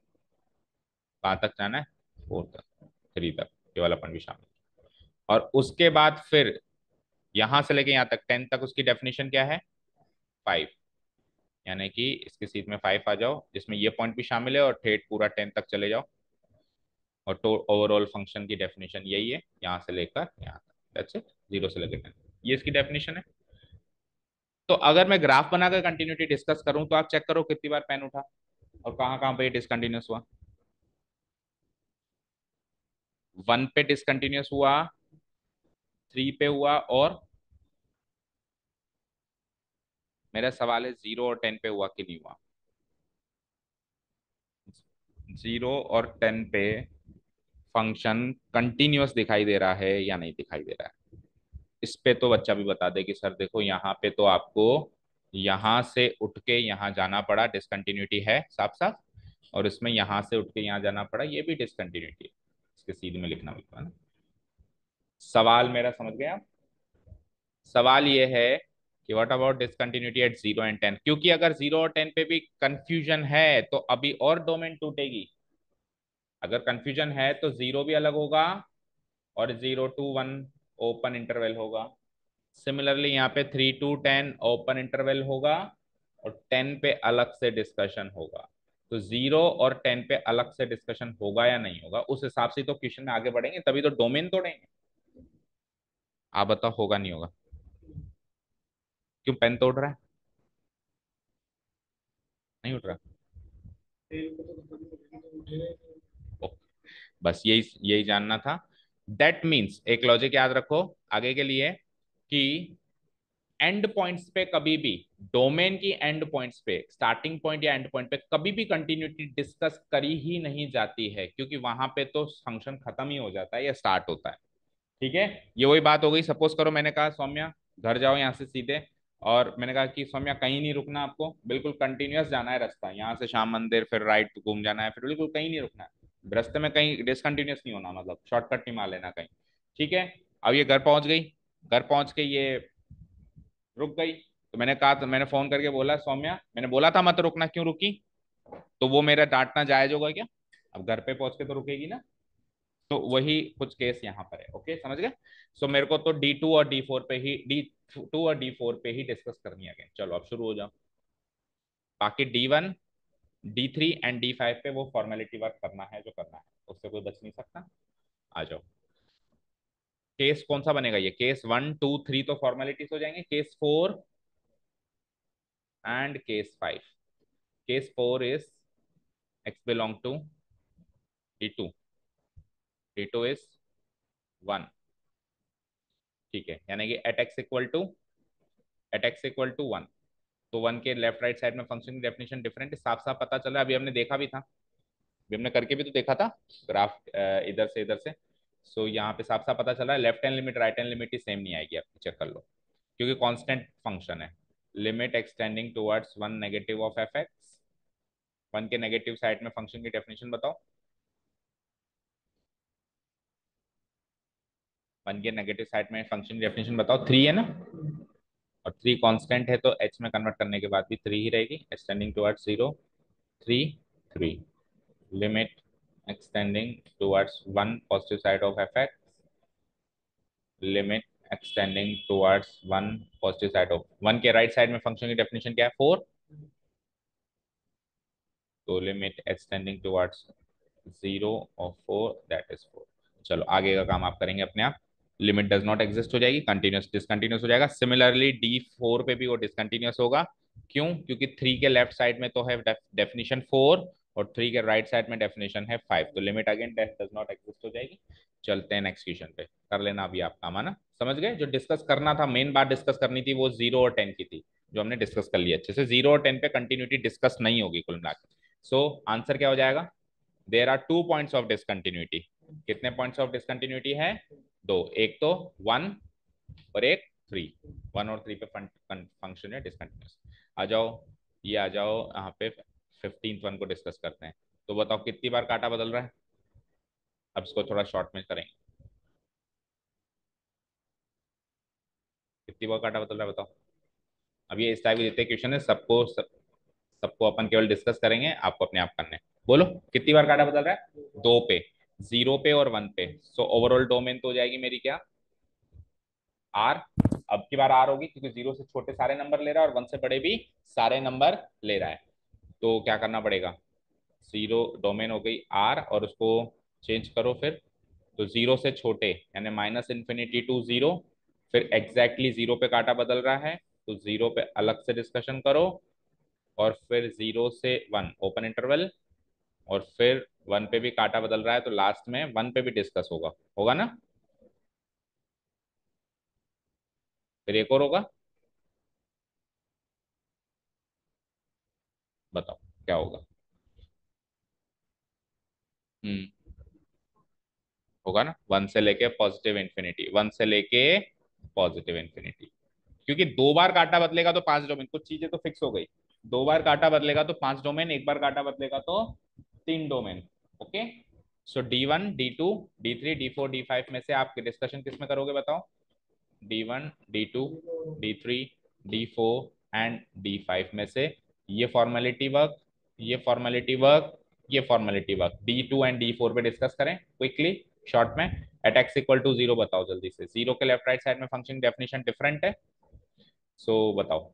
कहाँ तक जाना है, फोर तक, थ्री तक, ये वाला पॉइंट भी शामिल और उसके बाद फिर यहाँ से लेके यहाँ तक टेन तक उसकी डेफिनेशन क्या है? फाइव यानी कि इसके सीट में फाइव आ जाओ, जिसमें ये पॉइंट भी शामिल है और ठेठ पूरा टेन तक चले जाओ। और तो ओवरऑल फ़ंक्शन की डेफिनेशन यही है, यहाँ से लेकर यहाँ तक। ज़ीरो से लेकर टेन ये इसकी डेफिनेशन है। तो अगर मैं ग्राफ बनाकर कंटिन्यूटी डिस्कस करूँ तो आप चेक करो कितनी बार पेन उठा और कहाँ कहाँ पे डिसकंटिन्यूस हुआ। वन पे डिसकंटिन्यूस हुआ थ्री पे हुआ और मेरा सवाल है ज़ीरो और टेन पे हुआ कि नहीं हुआ? ज़ीरो और टेन पे फ़ंक्शन कंटिन्यूस दिखाई दे रहा है या नहीं दिखाई दे रहा है? इस पे तो बच्चा भी बता दे कि सर देखो, यहाँ पे तो आपको यहाँ से उठ के यहाँ जाना पड़ा डिसकंटिन्यूटी है साफ़ साफ़ और इसमें यहाँ से उठ के यहाँ जाना पड़ा, ये भी डिसकंटिन्यूटी है। इसके सीधे में लिखना होगा ना? सवाल मेरा समझ गया सवाल ये है कि what about discontinuity at zero and ten क्योंकि अगर ज़ीरो और टेन पे भी कंफ्यूजन है तो अभी और डोमेन टूटेगी। अगर कंफ्यूजन है तो ज़ीरो भी अलग होगा और zero to one open interval होगा। सिमिलरली यहाँ पे three to ten open interval होगा और टेन पे अलग से डिस्कशन होगा। तो ज़ीरो और टेन पे अलग से डिस्कशन होगा या नहीं होगा, उस हिसाब से तो क्वेश्चन में आगे बढ़ेंगे, तभी तो डोमेन तोड़ेंगे। आप बताओ, होगा नहीं होगा? क्यों पेन तोड़ रहा है? नहीं उठ रहा। बस यही यही जानना था। दैट मीन्स एक लॉजिक याद रखो, आगे के लिए कि एंड पॉइंट्स पे कभी भी डोमेन की एंड पॉइंट्स पे स्टार्टिंग पॉइंट या एंड पॉइंट पे कभी भी कंटिन्यूटी डिस्कस करी ही नहीं जाती है, क्योंकि वहाँ पे तो फ़ंक्शन खत्म ही हो जाता है या स्टार्ट होता है। ठीक है? ये वही बात हो गई। सपोज़ करो मैंने कहा, सौम्या, घर जाओ यहाँ से सीधे, और मैंने कहा कि सौम्या, कहीं नहीं रुकना आपको, बिल्कुल कंटिन्यूस जाना है रास्ता। यहाँ से शाम मंदिर, फिर राइट घूम जाना है, फिर बिल्कुल कहीं नहीं रुकना है। रास्ते में कहीं डिसकंटिन्यूस नहीं होना मतलब शॉर्टकट नहीं मार लेना कहीं। ठीक है? अब ये घर पहुँच गई। घर पहुँच के ये रुक गई। तो मैंने कहा तो मैंने फ़ोन करके बोला, सौम्या, मैंने बोला था मत रुकना, क्यों रुकी? तो वो मेरा डांटना जायज़ होगा क्या? अब घर पे पहुँच के तो रुकेगी ना। तो वही कुछ केस यहाँ पर है ओके समझ गए? सो मेरे को तो डी टू और डी फोर पे ही डी टू और डी फोर पे ही डिस्कस करनी है चलो, अब शुरू हो जाओ। बाकी D one D three and D five पे वो फॉर्मेलिटी वर्क करना है, जो करना है। उससे कोई बच नहीं सकता। आ जाओ। केस कौन सा बनेगा ये? केस वन, टू, थ्री तो फॉर्मेलिटीज हो जाएँगे। Case four and case five. Case four is x belong to D two D two is one ठीक है, यानी कि at x equal to at x equal to one तो one के left right side में function की definition different साफ़ साफ़ पता चला, अभी हमने देखा भी था। अभी हमने करके भी तो देखा था। ग्राफ इधर से इधर से। सो so, यहाँ पे साफ़ साफ़ पता चला है left hand limit right hand limit ही सेम नहीं आएगी आप चेक कर लो। क्योंकि कांस्टेंट फ़ंक्शन है। Limit x tending towards one negative of f x one के नेगेटिव साइड में फ़ंक्शन की डेफिनेशन बताओ। वन के नेगेटिव साइड में फ़ंक्शन की डेफिनेशन बताओ। थ्री है ना? और थ्री कांस्टेंट है तो एच में कन्वर्ट करने के बाद भी थ्री ही रहेगी। Extending towards zero three three limit extending towards one positive side of fx limit extending towards one positive side of one के right side में function की definition क्या है four तो limit extending towards zero of four that is four चलो आगे का काम आप करेंगे अपने आप लिमिट डज नॉट एग्जिस्ट हो जाएगी कंटिन्यूस डिसकंटिन्यूस हो जाएगा सिमिलरली डी फोर पे भी वो डिसकंटिन्यूस होगा क्यों क्योंकि थ्री के लेफ़्ट साइड में तो है डेफिनेशन फोर और थ्री के राइट साइड में डेफिनेशन है फाइव तो limit again does not exist हो जाएगी। चलते हैं नेक्स्ट क्वेश्चन पे। कर लेना अभी आप काम आना समझ गए? जो डिस्कस करना था मेन बात डिस्कस करनी थी, वो ज़ीरो और टेन की थी, जो हमने डिस्कस कर लिया अच्छे से। ज़ीरो और टेन पे कंटिन्यूटी डिस्कस नहीं होगी कुल मिलाकर सो आंसर क्या हो जाएगा? There are two points of discontinuity कितने पॉइंट्स ऑफ़ डिसकंटिन्यूटी है? दो। एक तो वन और एक थ्री वन और थ्री पे फ़ंक्शन है डिसकंटिन्यूस आ जाओ। ये आ जाओ यहाँ पे। फिफ्टींथ वन को डिस्कस करते हैं। तो बताओ कितनी बार काटा बदल रहा है? अब इसको थोड़ा शॉर्ट में करेंगे। कितनी बार काटा बदल रहा है बताओ। अब ये इस टाइप के जितने क्वेश्चन है सबको सब, सबको अपन केवल डिस्कस करेंगे आपको अपने आप करने बोलो कितनी बार काटा बदल रहा है? दो पे ज़ीरो पे और वन पे। सो ओवरऑल डोमेन तो हो जाएगी मेरी क्या? आर अब की बार आर होगी क्योंकि ज़ीरो से छोटे सारे नंबर ले रहा है और वन से बड़े भी सारे नंबर ले रहा है। तो क्या करना पड़ेगा? ज़ीरो डोमेन हो गई आर और उसको चेंज करो फिर। तो ज़ीरो से छोटे, यानी माइनस इन्फिनिटी टू ज़ीरो फिर एग्जैक्टली ज़ीरो पे काटा बदल रहा है तो ज़ीरो पे अलग से डिस्कशन करो और फिर ज़ीरो से वन ओपन इंटरवल और फिर वन पे भी काटा बदल रहा है तो लास्ट में वन पे भी डिस्कस होगा। होगा ना? फिर एक और होगा। बताओ, क्या होगा? हम्म। होगा ना? वन से लेके पॉजिटिव इंफिनिटी वन से लेके पॉजिटिव इंफिनिटी क्योंकि दो बार काटा बदलेगा तो पाँच डोमेन कुछ चीज़ें तो फिक्स हो गई। दो बार काटा बदलेगा तो पाँच डोमेन एक बार काटा बदलेगा तो तीन domain okay so D one D two D three D four D five में से आप डिस्कशन किसमें करोगे बताओ? D one D two D three D four and D five में से ये फॉर्मेलिटी वर्क ये फॉर्मेलिटी वर्क ये formality work D two and D four पे डिस्कस करें क्विकली शॉर्ट में. At x equal to zero बताओ जल्दी से. ज़ीरो के लेफ़्ट राइट साइड में फ़ंक्शन डेफिनेशन डिफरेंट है. सो so, बताओ.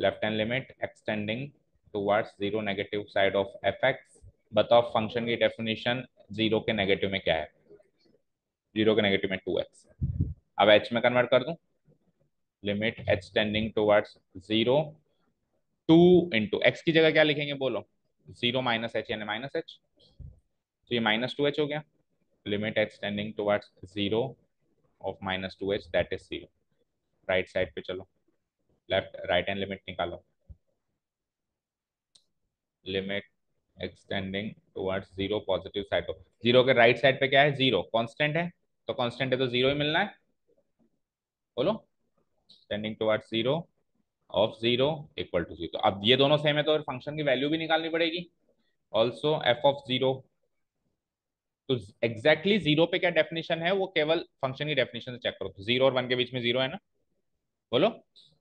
Left hand limit extending towards zero negative side of f x बताओ फ़ंक्शन की डेफिनेशन ज़ीरो के नेगेटिव में क्या है? ज़ीरो के नेगेटिव में टू एक्स अब एच में कन्वर्ट कर दूँ. Limit h tending towards zero two into x की जगह क्या लिखेंगे बोलो? ज़ीरो माइनस एच यानी माइनस एच तो ये माइनस टू एच हो गया। Limit h tending towards zero of minus two h that is zero right side पे चलो। लेफ़्ट राइट हैंड लिमिट निकालो। Limit extending towards zero positive side of zero के right side पे क्या है? Zero constant है? तो कांस्टेंट है तो ज़ीरो ही मिलना है। बोलो? Tending towards zero of zero equal to zero अब ये दोनों सेम है तो फ़ंक्शन की वैल्यू भी निकालनी पड़ेगी। ऑल्सो एफ़ ऑफ़ ज़ीरो तो एग्जैक्टली ज़ीरो पे क्या डेफिनेशन है? वो केवल फ़ंक्शन की डेफिनेशन से चेक करो। तो ज़ीरो और वन के बीच में ज़ीरो है ना? बोलो।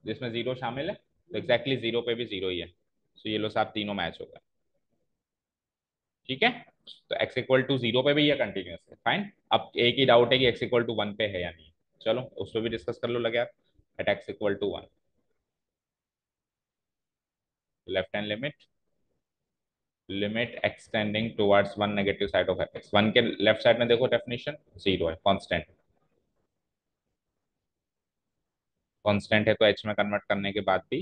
जिसमें ज़ीरो शामिल है तो एग्जैक्टली ज़ीरो पे भी ज़ीरो ही है। तो ये लो साहब तीनों मैच हो गए। ठीक है? तो एक्स इक्वल टू ज़ीरो पे भी ये कंटिन्यूस है। फाइन अब एक ही डाउट है कि एक्स इक्वल टू वन पे है या नहीं। चलो, उस पर भी डिस्कस कर लो लगे आप। At x equal to one left hand limit limit extending towards one negative side of f x one के लेफ़्ट साइड में देखो डेफिनेशन ज़ीरो है कांस्टेंट कांस्टेंट है तो एच में कन्वर्ट करने के बाद भी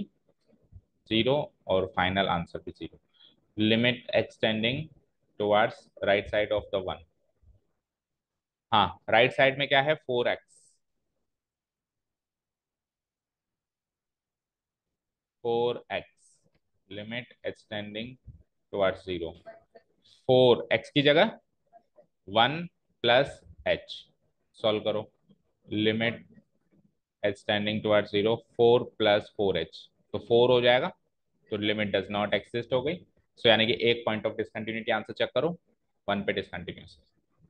ज़ीरो और फाइनल आंसर भी zero limit extending towards right side of the one हाँ राइट साइड में क्या है? Four x four x limit extending towards zero four x की जगह? वन प्लस एच सॉल्व करो. Limit extending towards zero four plus four h तो four हो जाएगा तो लिमिट डज नॉट एक्सिस्ट हो गई। सो यानी कि एक point of discontinuity answer check करो। वन पे डिसकंटिन्यूस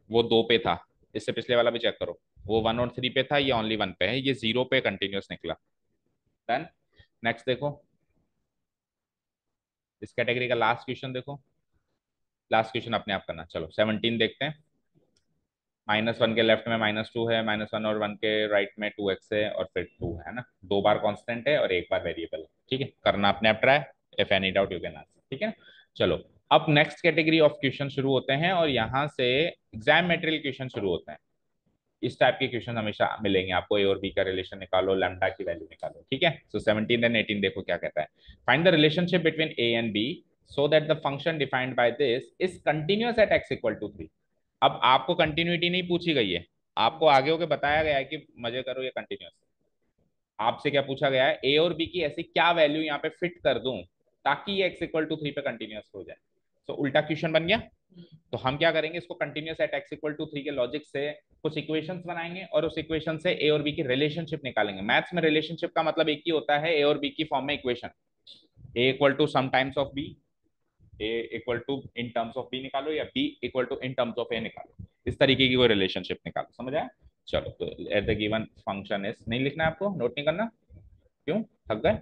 वो दो पे था। इससे पिछले वाला भी चेक करो। वो वन और थ्री पे था, ये ओनली वन पे है। ये ज़ीरो पे कंटिन्यूस निकला। डन नेक्स्ट देखो। इस कैटेगरी का लास्ट क्वेश्चन देखो। लास्ट क्वेश्चन अपने आप करना, चलो सेवनटीन देखते हैं। माइनस वन के लेफ़्ट में माइनस टू है माइनस वन और वन के राइट में टू एक्स है और फिर टू है ना? दो बार कांस्टेंट है और एक बार वेरिएबल है, ठीक है? करना अपने आप try if any doubt you can answer ठीक है? चलो, अब नेक्स्ट कैटेगरी ऑफ़ क्वेश्चन शुरू होते हैं और यहाँ से एग्ज़ाम मेटेरियल क्वेश्चन शुरू होते हैं। इस टाइप के क्वेश्चन हमेशा मिलेंगे। आपको ए और बी का रिलेशन निकालो लैम्डा की वैल्यू निकालो ठीक है? सो सेवनटीन एंड एटीन देखो क्या कहता है। Find the relationship between a and b so that the function defined by this is continuous at x equal to 3 अब आपको कंटिन्यूटी नहीं पूछी गई है। आपको आगे होकर बताया गया है कि मज़े करो ये कंटिन्यूस आपसे क्या पूछा गया है? ए और बी की ऐसी क्या वैल्यू यहाँ पे फिट कर दूँ ताकि ये एक्स इक्वल टू थ्री पे कंटिन्यूस हो जाए। तो so, उल्टा क्वेश्चन बन गया। तो हम क्या करेंगे, इसको continuous at x equal to three के लॉजिक से कुछ इक्वेशंस बनाएँगे और उस इक्वेशन से ए और बी की रिलेशनशिप निकालेंगे। मैथ्स में रिलेशनशिप का मतलब एक ही होता है ए और बी की फॉर्म में equation a equal to some times of b a equal to in terms of b निकालो या b equal to in terms of a निकालो। इस तरीके की कोई रिलेशनशिप निकालो। समझ आया? चलो तो at the given function is नहीं लिखना है आपको? नोट नहीं करना? क्यों? थक गए?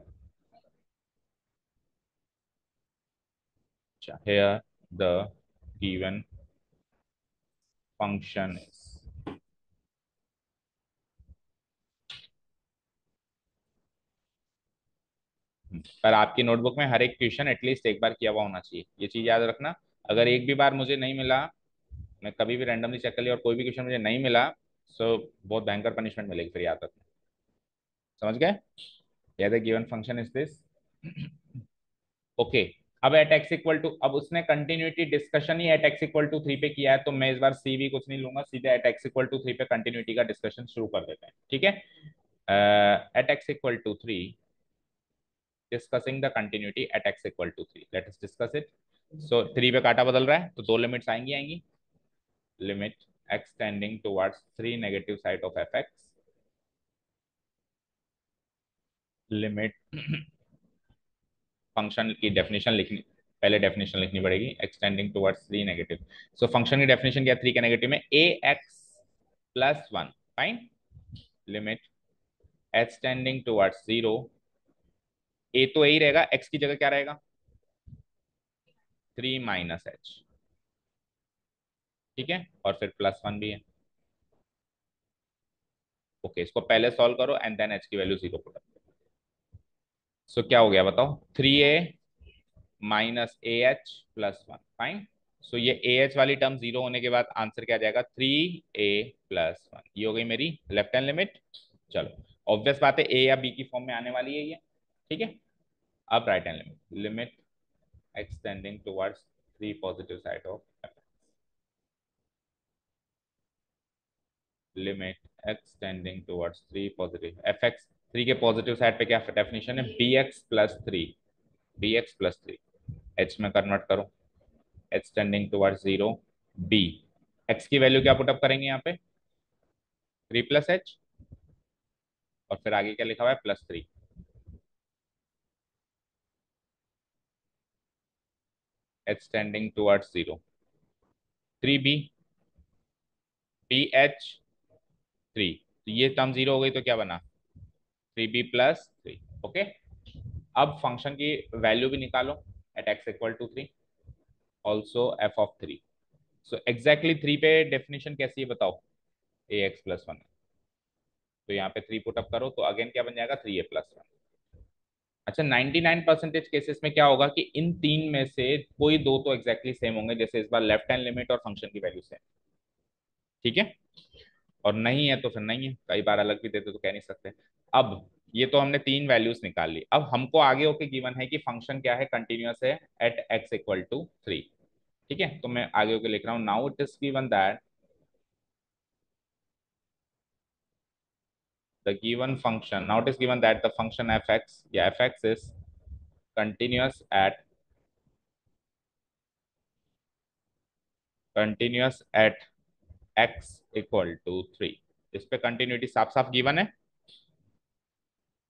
here the given function is. पर आपकी नोटबुक में हर एक क्वेश्चन एटलीस्ट एक बार किया हुआ होना चाहिए। ये चीज़ याद रखना। अगर एक भी बार मुझे नहीं मिला, मैं कभी भी रैंडमली चेक कर लिया और कोई भी क्वेश्चन मुझे नहीं मिला सो बहुत भयंकर पनिशमेंट मिलेगी फिर याद रखना। समझ गए? Given function is this okay अब एट एक्स इक्वल टू अब उसने continuity discussion he at x equal to three पे किया है तो मैं इस बार सी भी कुछ नहीं लूँगा, सीधे at x equal to three पे कंटिन्यूटी का डिस्कशन शुरू कर देते हैं, ठीक है? At x equal to three discussing the continuity at x equal to 3 let us discuss it. So 3 पे काटा बदल रहा है तो दो लिमिट्स आएँगी आएँगी। Limit x tending towards 3 negative side of fx limit function की डेफिनेशन लिखनी पहले डेफिनेशन लिखनी पड़ेगी extending towards three negative so function की डेफिनेशन क्या थ्री के नेगेटिव में a x plus one fine limit extending towards zero a तो यही रहेगा एक्स की जगह क्या रहेगा? थ्री माइनस एच ठीक है? और फिर प्लस वन भी है। ओके okay, इसको पहले सॉल्व करो एंड देन एच की वैल्यू ज़ीरो पुट सो क्या हो गया बताओ? Three a minus a h plus one fine so ये ए एच वाली टर्म ज़ीरो होने के बाद आंसर क्या जाएगा? थ्री ए प्लस वन ये हो गई मेरी लेफ़्ट हैंड लिमिट चलो ऑब्वियस बात है ए या बी की फॉर्म में आने वाली है ये. ठीक है? अब right hand limit limit extending towards three positive side of limit extending towards three positive f x three के पॉजिटिव साइड पे क्या डेफिनेशन है? B x plus three b x plus three h में कन्वर्ट करो. Extending towards zero b x की value क्या put up करेंगे यहाँ पे? थ्री प्लस एच और फिर आगे क्या लिखा हुआ है? Plus three extending towards zero. 3b bh 3 तो ये टर्म ज़ीरो हो गई तो क्या बना? 3b plus three, okay? अब फ़ंक्शन की वैल्यू भी निकालो at x equal to three also f of three so exactly three पे डेफिनेशन कैसी है बताओ? ए एक्स प्लस वन तो यहाँ पे थ्री पुटअप करो तो अगेन क्या बन जाएगा? थ्री ए प्लस वन अच्छा 99 परसेंटेज केसेस में क्या होगा कि इन तीन में से कोई दो तो एग्जैक्टली सेम होंगे, जैसे इस बार लेफ़्ट हैंड लिमिट और फ़ंक्शन की वैल्यू सेम ठीक है? और नहीं है तो फिर नहीं है, कई बार अलग भी देते तो कह नहीं सकते. अब ये तो हमने तीन वैल्यूज़ निकाल ली। अब हमको आगे होके गिवन है कि फ़ंक्शन क्या है? कंटिन्यूस है at x equal to three ठीक है? तो मैं आगे होके लिख रहा हूँ। Now it is given that the given function, now it is given that the function fx yeah fx is continuous at continuous at x equal to 3 इस पे कंटिन्यूटी साफ़ साफ़ गिवन है?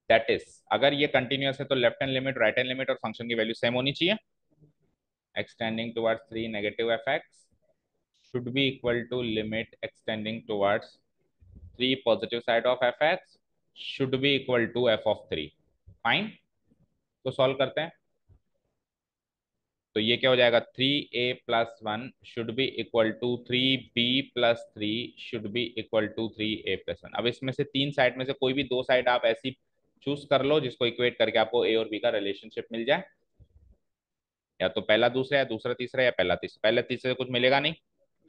दैट इज़ अगर ये कंटिन्यूस है तो left hand limit right hand limit और फ़ंक्शन की वैल्यू सेम होनी चाहिए। Extending towards 3 negative fx should be equal to limit extending towards 3 positive side of fx should be equal to f of 3 fine तो solve करते हैं। तो ये क्या हो जाएगा? Three a plus one should be equal to three b plus three should be equal to three a plus one अब इसमें से तीन साइड में से कोई भी दो साइड आप ऐसी चूज़ कर लो, जिसको इक्वेट करके आपको ए और बी का रिलेशनशिप मिल जाए। या तो पहला दूसरा या दूसरा तीसरा या पहला तीसरा। पहले तीसरे कुछ मिलेगा नहीं।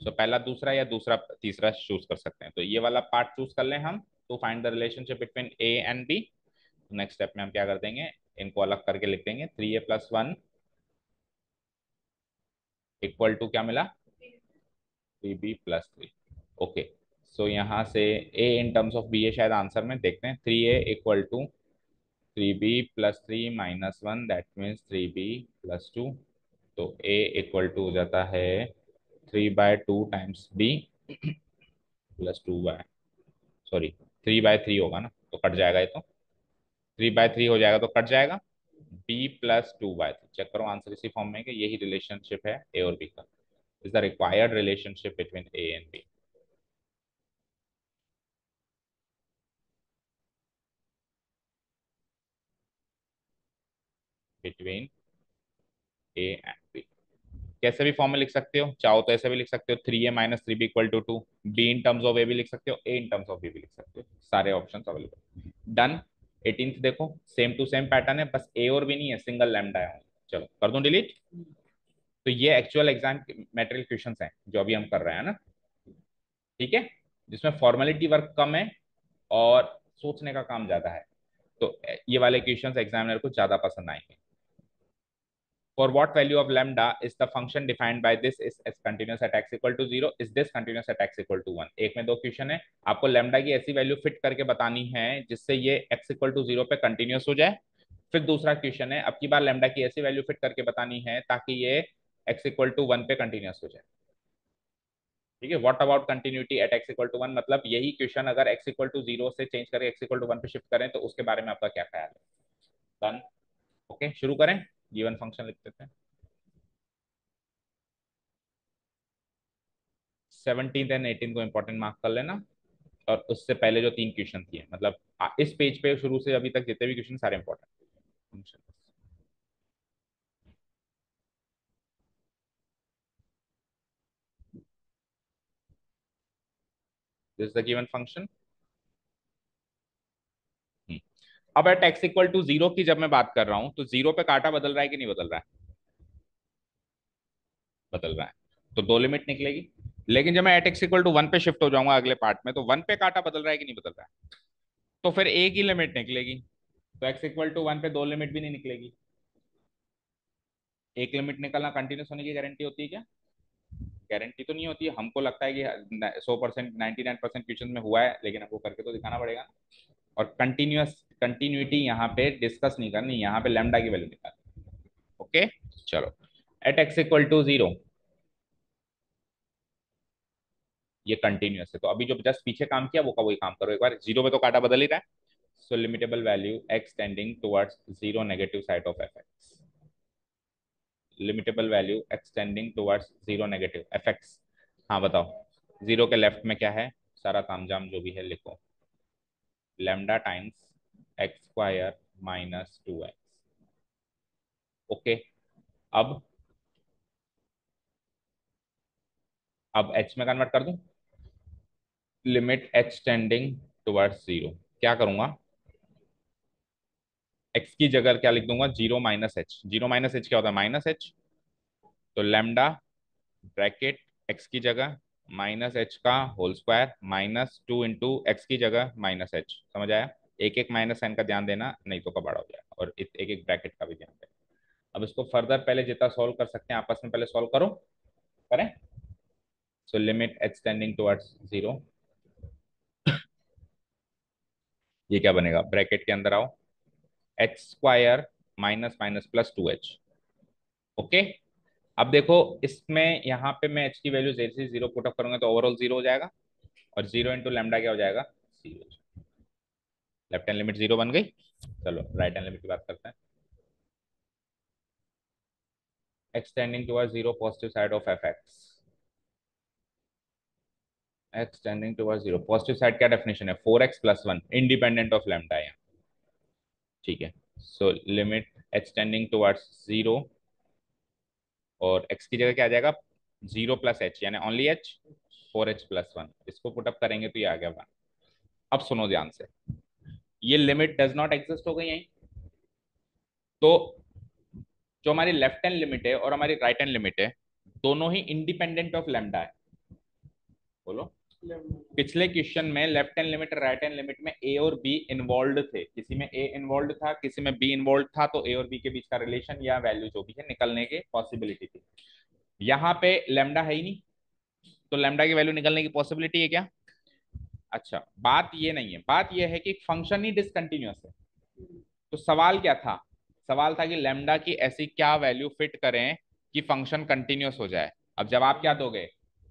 सो पहला दूसरा या दूसरा तीसरा चूज़ कर सकते हैं। तो ये वाला पार्ट चूज़ कर लें हम to find the relationship between a and b next step में हम क्या कर देंगे? इनको अलग करके लिख देंगे। Three a plus one equal to क्या मिला? Three b plus three okay so यहाँ से a in terms of b a शायद आंसर में देखते हैं। Three a equal to three b plus three minus one that means three b plus two. तो a equal to हो जाता है three by two times b plus two by sorry three by three होगा ना तो cut जाएगा ये तो। थ्री बाय थ्री हो जाएगा तो कट जाएगा। B plus two by three check करो आंसर इसी फॉर्म में कि यही रिलेशनशिप है ए और बी का। Is the required relationship between a and b between a and b कैसे भी फॉर्म में लिख सकते हो? चाहो तो ऐसे भी लिख सकते हो। Three a minus three b equal to two b in terms of a भी लिख सकते हो। A in terms of b भी लिख सकते हो। सारे ऑप्शन अवेलेबल डन एटीन देखो। सेम टू सेम पैटर्न है। बस ए और भी नहीं है। सिंगल लैमडा है चलो, कर दो डिलीट तो ये एक्चुअल एग्ज़ाम मेटेरियल क्वेश्चन हैं, जो अभी हम कर रहे हैं ना। ठीक है? जिसमें फॉर्मेलिटी वर्क कम है और सोचने का काम ज़्यादा है। तो ये वाले क्वेश्चंस एग्जामिनर को ज़्यादा पसंद आएँगे। For what value of lambda is the function defined by this is as continuous at x equal to zero, is this continuous at x equal to one? एक में दो क्वेश्चन है। आपको lambda की ऐसी वैल्यू फिट करके बतानी है, जिससे ये x equal to zero पे कंटिन्यूस हो जाए। फिर दूसरा क्वेश्चन है, अब की बार lambda की ऐसी वैल्यू फिट करके बतानी है, ताकि ये x equal to one पे कंटिन्यूस हो जाए। ठीक है? What about continuity at x equal to one मतलब यही क्वेश्चन अगर एक्स इक्वल टू ज़ीरो से चेंज करें एक्स इक्वल टू वन पे शिफ्ट करें तो उसके बारे में आपका क्या ख्याल है? डन ओके शुरू करें। गिवन फ़ंक्शन लिख देते हैं। सेवनटीन एंड एटीन को इंपॉर्टेंट मार्क कर लेना और उससे पहले जो तीन क्वेश्चन थी मतलब इस पेज पे शुरू से अभी तक जितने भी क्वेश्चन सारे important this the given function अब at x equal to zero की जब मैं बात कर रहा हूँ तो ज़ीरो पे काटा बदल रहा है कि नहीं बदल रहा है? बदल रहा है। तो दो लिमिट निकलेगी। लेकिन जब मैं at x equal to one पे शिफ्ट हो जाऊँगा अगले पार्ट में तो वन पे काटा बदल रहा है कि नहीं बदल रहा है? तो फिर एक ही लिमिट निकलेगी। तो एक्स इक्वल टू वन पे दो लिमिट भी नहीं निकलेगी। एक लिमिट निकलना कंटिन्यूस होने की गारंटी होती है क्या? गारंटी तो नहीं होती। हमको लगता है कि सौ percent ninety nine percent question में हुआ है, लेकिन हमको करके तो दिखाना पड़ेगा। और कंटिन्यूस कंटिन्यूटी यहाँ पे डिस्कस नहीं करनी, यहाँ पे लेमडा की वैल्यू निकालनी। ओके चलो। At x equal to zero ये कंटिन्यूस है। तो अभी जो जस्ट पीछे काम किया, वो का वही काम करो। एक बार ज़ीरो में तो काटा बदल ही रहा है। So limitable value x tending towards zero negative side of f x limitable value extending towards zero negative f x हाँ बताओ। ज़ीरो के लेफ़्ट में क्या है? सारा तामझाम जो भी है लिखो। Lambda times x square minus 2x okay अब अब एच में कन्वर्ट कर दूँ? Limit h tending towards zero क्या करूँगा? एक्स की जगह क्या लिख दूँगा? Zero minus h zero minus h क्या होता है? माइनस एच तो लेमडा ब्रैकेट एक्स की जगह माइनस एच का whole square minus two into x की जगह माइनस एच। समझ आया? एक एक माइनस साइन का ध्यान देना, नहीं तो कबाड़ा हो जाएगा और एक एक ब्रैकेट का भी ध्यान देना। अब इसको फर्दर पहले जितना सॉल्व कर सकते हैं, आपस में पहले सॉल्व करो। करें? So limit h tending towards zero ये क्या बनेगा? ब्रैकेट के अंदर आओ। H square minus minus plus two h okay? अब देखो, इसमें यहाँ पे मैं एच की वैल्यू जैसे ज़ीरो पुटअप करूँगा तो ओवरऑल ज़ीरो हो जाएगा और ज़ीरो इंटू लेमडा क्या हो जाएगा? Zero left hand limit zero बन गई। चलो राइट हैंड लिमिट की बात करते हैं। Extending towards zero positive side of fx extending towards zero. Positive side क्या डेफिनेशन है? 4x plus 1 independent of lambda है ठीक है। So limit extending towards zero और एक्स की जगह क्या आ जाएगा? ज़ीरो प्लस एच यानी only h four h plus one इसको पुटअप करेंगे तो ये आ गया वन अब सुनो ध्यान से। ये लिमिट डज नॉट एग्जिस्ट हो गई यहीं। तो जो हमारी लेफ़्ट हैंड लिमिट है और हमारी राइट हैंड लिमिट है, दोनों ही इंडिपेंडेंट ऑफ़ लेमडा है। बोलो। पिछले क्वेश्चन में left hand limit, right hand limit में ए और बी इन्वॉल्व थे। किसी में ए इन्वॉल्व था, किसी में बी इन्वॉल्व था तो ए और बी के बीच का रिलेशन या वैल्यू जो भी है निकलने की पॉसिबिलिटी थी। यहाँ पे लेमडा है ही नहीं तो लेमडा की वैल्यू निकलने की पॉसिबिलिटी है क्या? अच्छा बात ये नहीं है। बात ये है कि फ़ंक्शन ही डिसकंटिन्यूस है। तो सवाल क्या था? सवाल था कि लेमडा की ऐसी क्या वैल्यू फिट करें कि फ़ंक्शन कंटिन्यूस हो जाए। अब जवाब क्या दोगे?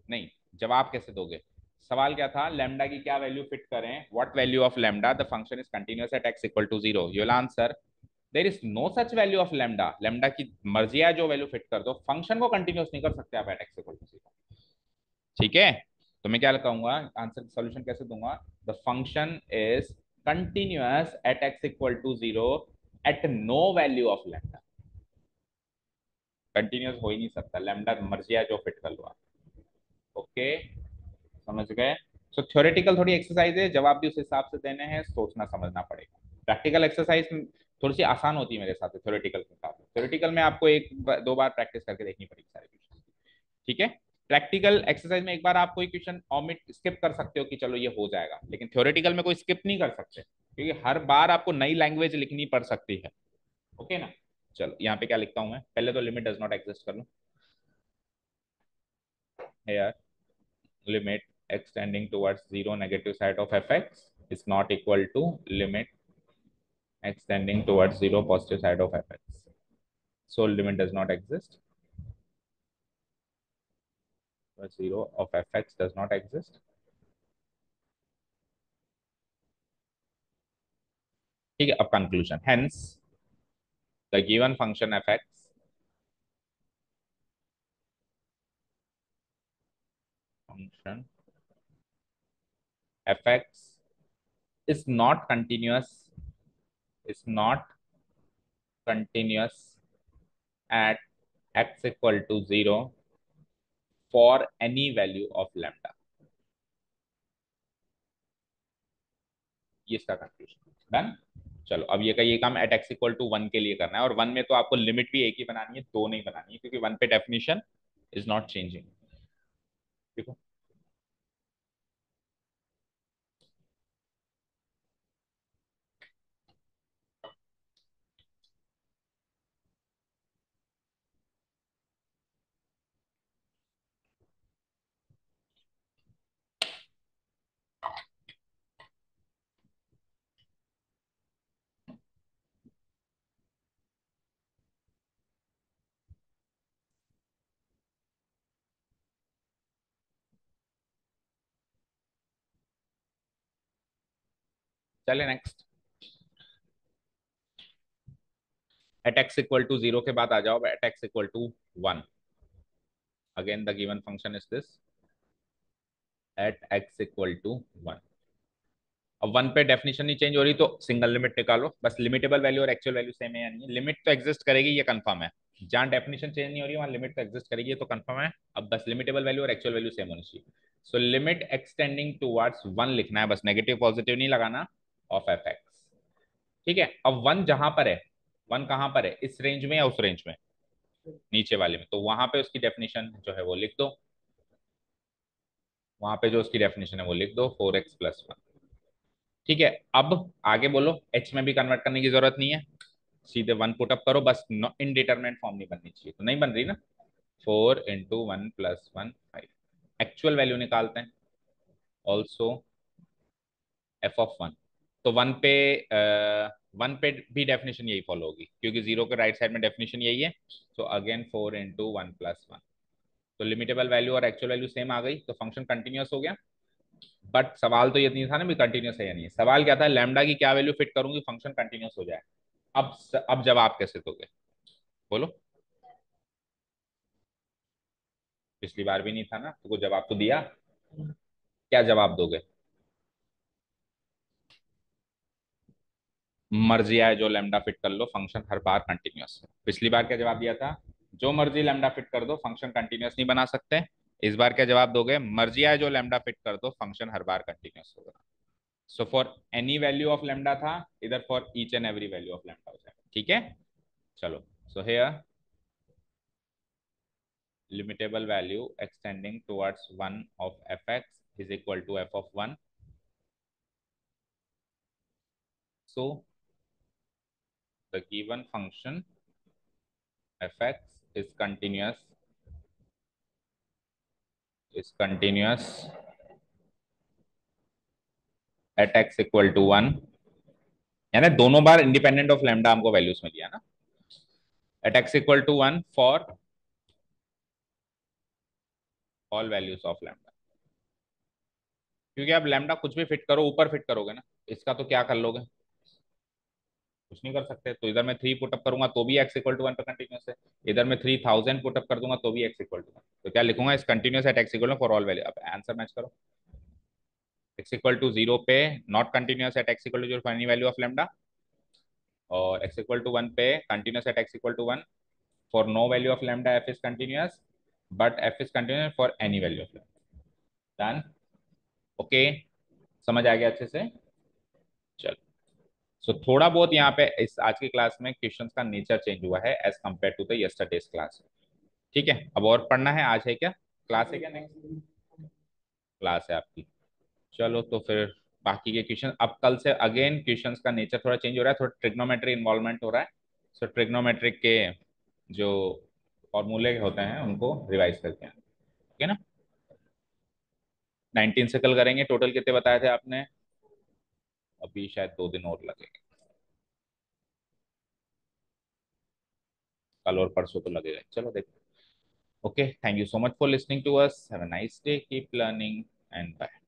नहीं, जवाब कैसे दोगे? सवाल क्या था? लेमडा की क्या वैल्यू फिट करें what value of lambda the function is continuous at x equal to zero you answer there is no such value of lambda lambda की मर्ज़ी है जो वैल्यू फिट कर दो. फ़ंक्शन को कंटिन्यूस नहीं कर सकते आप at x equal to zero ठीक है? तो मैं क्या लगाऊँगा आंसर सोल्यूशन कैसे दूँगा? The function is continuous at x equal to zero at no value of lambda continuous हो ही नहीं सकता. लेमडा मर्ज़ी है जो फिट कर लो आप. ओके समझ गए? सो थ्योरेटिकल थोड़ी एक्सरसाइज है, जवाब भी उस हिसाब से देने हैं, सोचना, समझना पड़ेगा। प्रैक्टिकल एक्सरसाइज थोड़ी सी आसान होती है मेरे साथ थ्योरेटिकल के साथ थ्योरेटिकल में आपको एक दो बार प्रैक्टिस करके देखनी पड़ेगी सारे क्वेश्चन ठीक है? प्रैक्टिकल एक्सरसाइज में एक बार आप कोई क्वेश्चन ऑमिट स्किप कर सकते हो कि चलो ये हो जाएगा। लेकिन थ्योरेटिकल में कोई स्किप नहीं कर सकते, क्योंकि हर बार आपको नई लैंग्वेज लिखनी पड़ सकती है। ओके ना? चलो, यहाँ पे क्या लिखता हूँ मैं? पहले तो लिमिट डज नॉट एग्जिस्ट कर लू। यार limit Extending tending towards 0 negative side of fx is not equal to limit extending towards 0 positive side of fx. So limit does not exist. 0 of fx does not exist. Okay, a conclusion. Hence, the given function fx function fx is not continuous, is not continuous at x equal to 0 for any value of lambda. ये इसका conclusion done चलो, अब ये का, ये काम at x equal to one के लिए करना है और वन में तो आपको लिमिट भी एक ही बनानी है, दो नहीं बनानी है, क्योंकि वन पे डेफिनेशन इज़ नॉट चेंजिंग ठीक है चले next at x equal to zero के बाद आ जाओ at x equal to one again the given function is this at x equal to one अब वन पे डेफिनेशन नहीं चेंज हो रही तो सिंगल लिमिट निकालो। बस लिमिटेबल वैल्यू और एक्चुअल वैल्यू सेम है या नहीं लिमिट तो एग्जिस्ट करेगी, ये कंफर्म है। जहाँ डेफिनेशन चेंज नहीं हो रही, वहाँ लिमिट तो एग्जिस्ट करेगी तो कंफर्म है। अब बस लिमिटेबल वैल्यू और एक्चुअल वैल्यू सेम होनी चाहिए। So limit extending towards one लिखना है। बस नेगेटिव पॉजिटिव नहीं लगाना। ऑफ़ एफ़ एक्स ठीक है? अब वन जहाँ पर है वन कहाँ पर है? इस रेंज में या उस रेंज में? नीचे वाले में। तो वहाँ पे उसकी डेफिनेशन जो है वो लिख दो। वहाँ पे जो उसकी डेफिनेशन है वो लिख दो फोर एक्स प्लस वन ठीक है? अब आगे बोलो। एच में भी कन्वर्ट करने की ज़रूरत नहीं है। सीधे वन पुट अप करो, बस इनडिटर्मिनेट फॉर्म नहीं बननी चाहिए। तो नहीं बन रही ना? Four into one plus one five actual value निकालते हैं। ऑल्सो एफ़ ऑफ़ वन तो वन पे वन पे भी डेफिनेशन यही फॉलो होगी, क्योंकि ज़ीरो के राइट साइड में डेफिनेशन यही है। So again four into one plus one तो लिमिटेबल वैल्यू और एक्चुअल वैल्यू सेम आ गई तो फ़ंक्शन कंटिन्यूस हो गया। बट सवाल तो ये नहीं था ना, भी कंटिन्यूस है या नहीं सवाल क्या था? लैमडा की क्या वैल्यू फिट करूँगी? फ़ंक्शन कंटिन्यूस हो जाए। अब अब जवाब कैसे दोगे? बोलो। पिछली बार भी नहीं था ना तो जवाब तो दिया। क्या जवाब दोगे? मर्ज़ी आए जो लेमडा फिट कर लो फ़ंक्शन हर बार कंटिन्यूस है। पिछली बार क्या जवाब दिया था? जो मर्ज़ी लेमडा फिट कर दो फ़ंक्शन कंटिन्यूस नहीं बना सकते। इस बार क्या जवाब दोगे? मर्ज़ी आए जो लेमडा फिट कर दो फ़ंक्शन हर बार कंटिन्यूस होगा। So for any value of lambda था, इधर for each and every value of lambda हो जाएगा। ठीक है? चलो। So here limitable value extending towards 1 of fx is equal to f of 1 so the given function fx is continuous is continuous at x equal to 1 यानी दोनों बार independent of lambda हमको values में दिया ना? At x equal to one for all values of lambda क्योंकि आप lambda कुछ भी फिट करो, ऊपर फिट करोगे ना, इसका तो क्या कर लोगे? कुछ नहीं कर सकते। तो इधर मैं थ्री पुटअप करूँगा तो भी एक्स इक्वल टू वन पर कंटिन्यूस है। इधर मैं थ्री थाउज़ेंड पुटअप कर दूँगा तो भी एक्स इक्वल टू वन तो क्या लिखूँगा? इस continuous at x equal for all value अब आंसर मैच करो। एक्स इक्वल टू ज़ीरो पे not continuous at x equal to zero any value of lambda और एक्स इक्वल टू वन पे continuous at x equal to one for no value of lambda f is continuous but f is continuous for any value of lambda done okay समझ आ गया अच्छे से? सो so, थोड़ा बहुत यहाँ पे इस आज की क्लास में क्वेश्चंस का नेचर चेंज हुआ है as compared to the class ठीक है? अब और पढ़ना है? आज है क्या? क्लास है क्या नेक्स्ट क्लास है आपकी। चलो तो फिर बाकी के क्वेश्चन अब कल से अगेन क्वेश्चंस का नेचर थोड़ा चेंज हो रहा है थोड़ा ट्रिग्नोमेट्री इन्वॉल्वमेंट हो रहा है। सो so, ट्रिग्नोमेट्रिक के जो फॉर्मूले होते हैं उनको रिवाइज करते हैं। ठीक है ना? नाइनटीन से कल करेंगे। टोटल कितने बताए थे आपने? अभी शायद दो दिन और लगेंगे। कल और परसों तो लगेगा। चलो देखो okay thank you so much for listening to us have a nice day keep learning and bye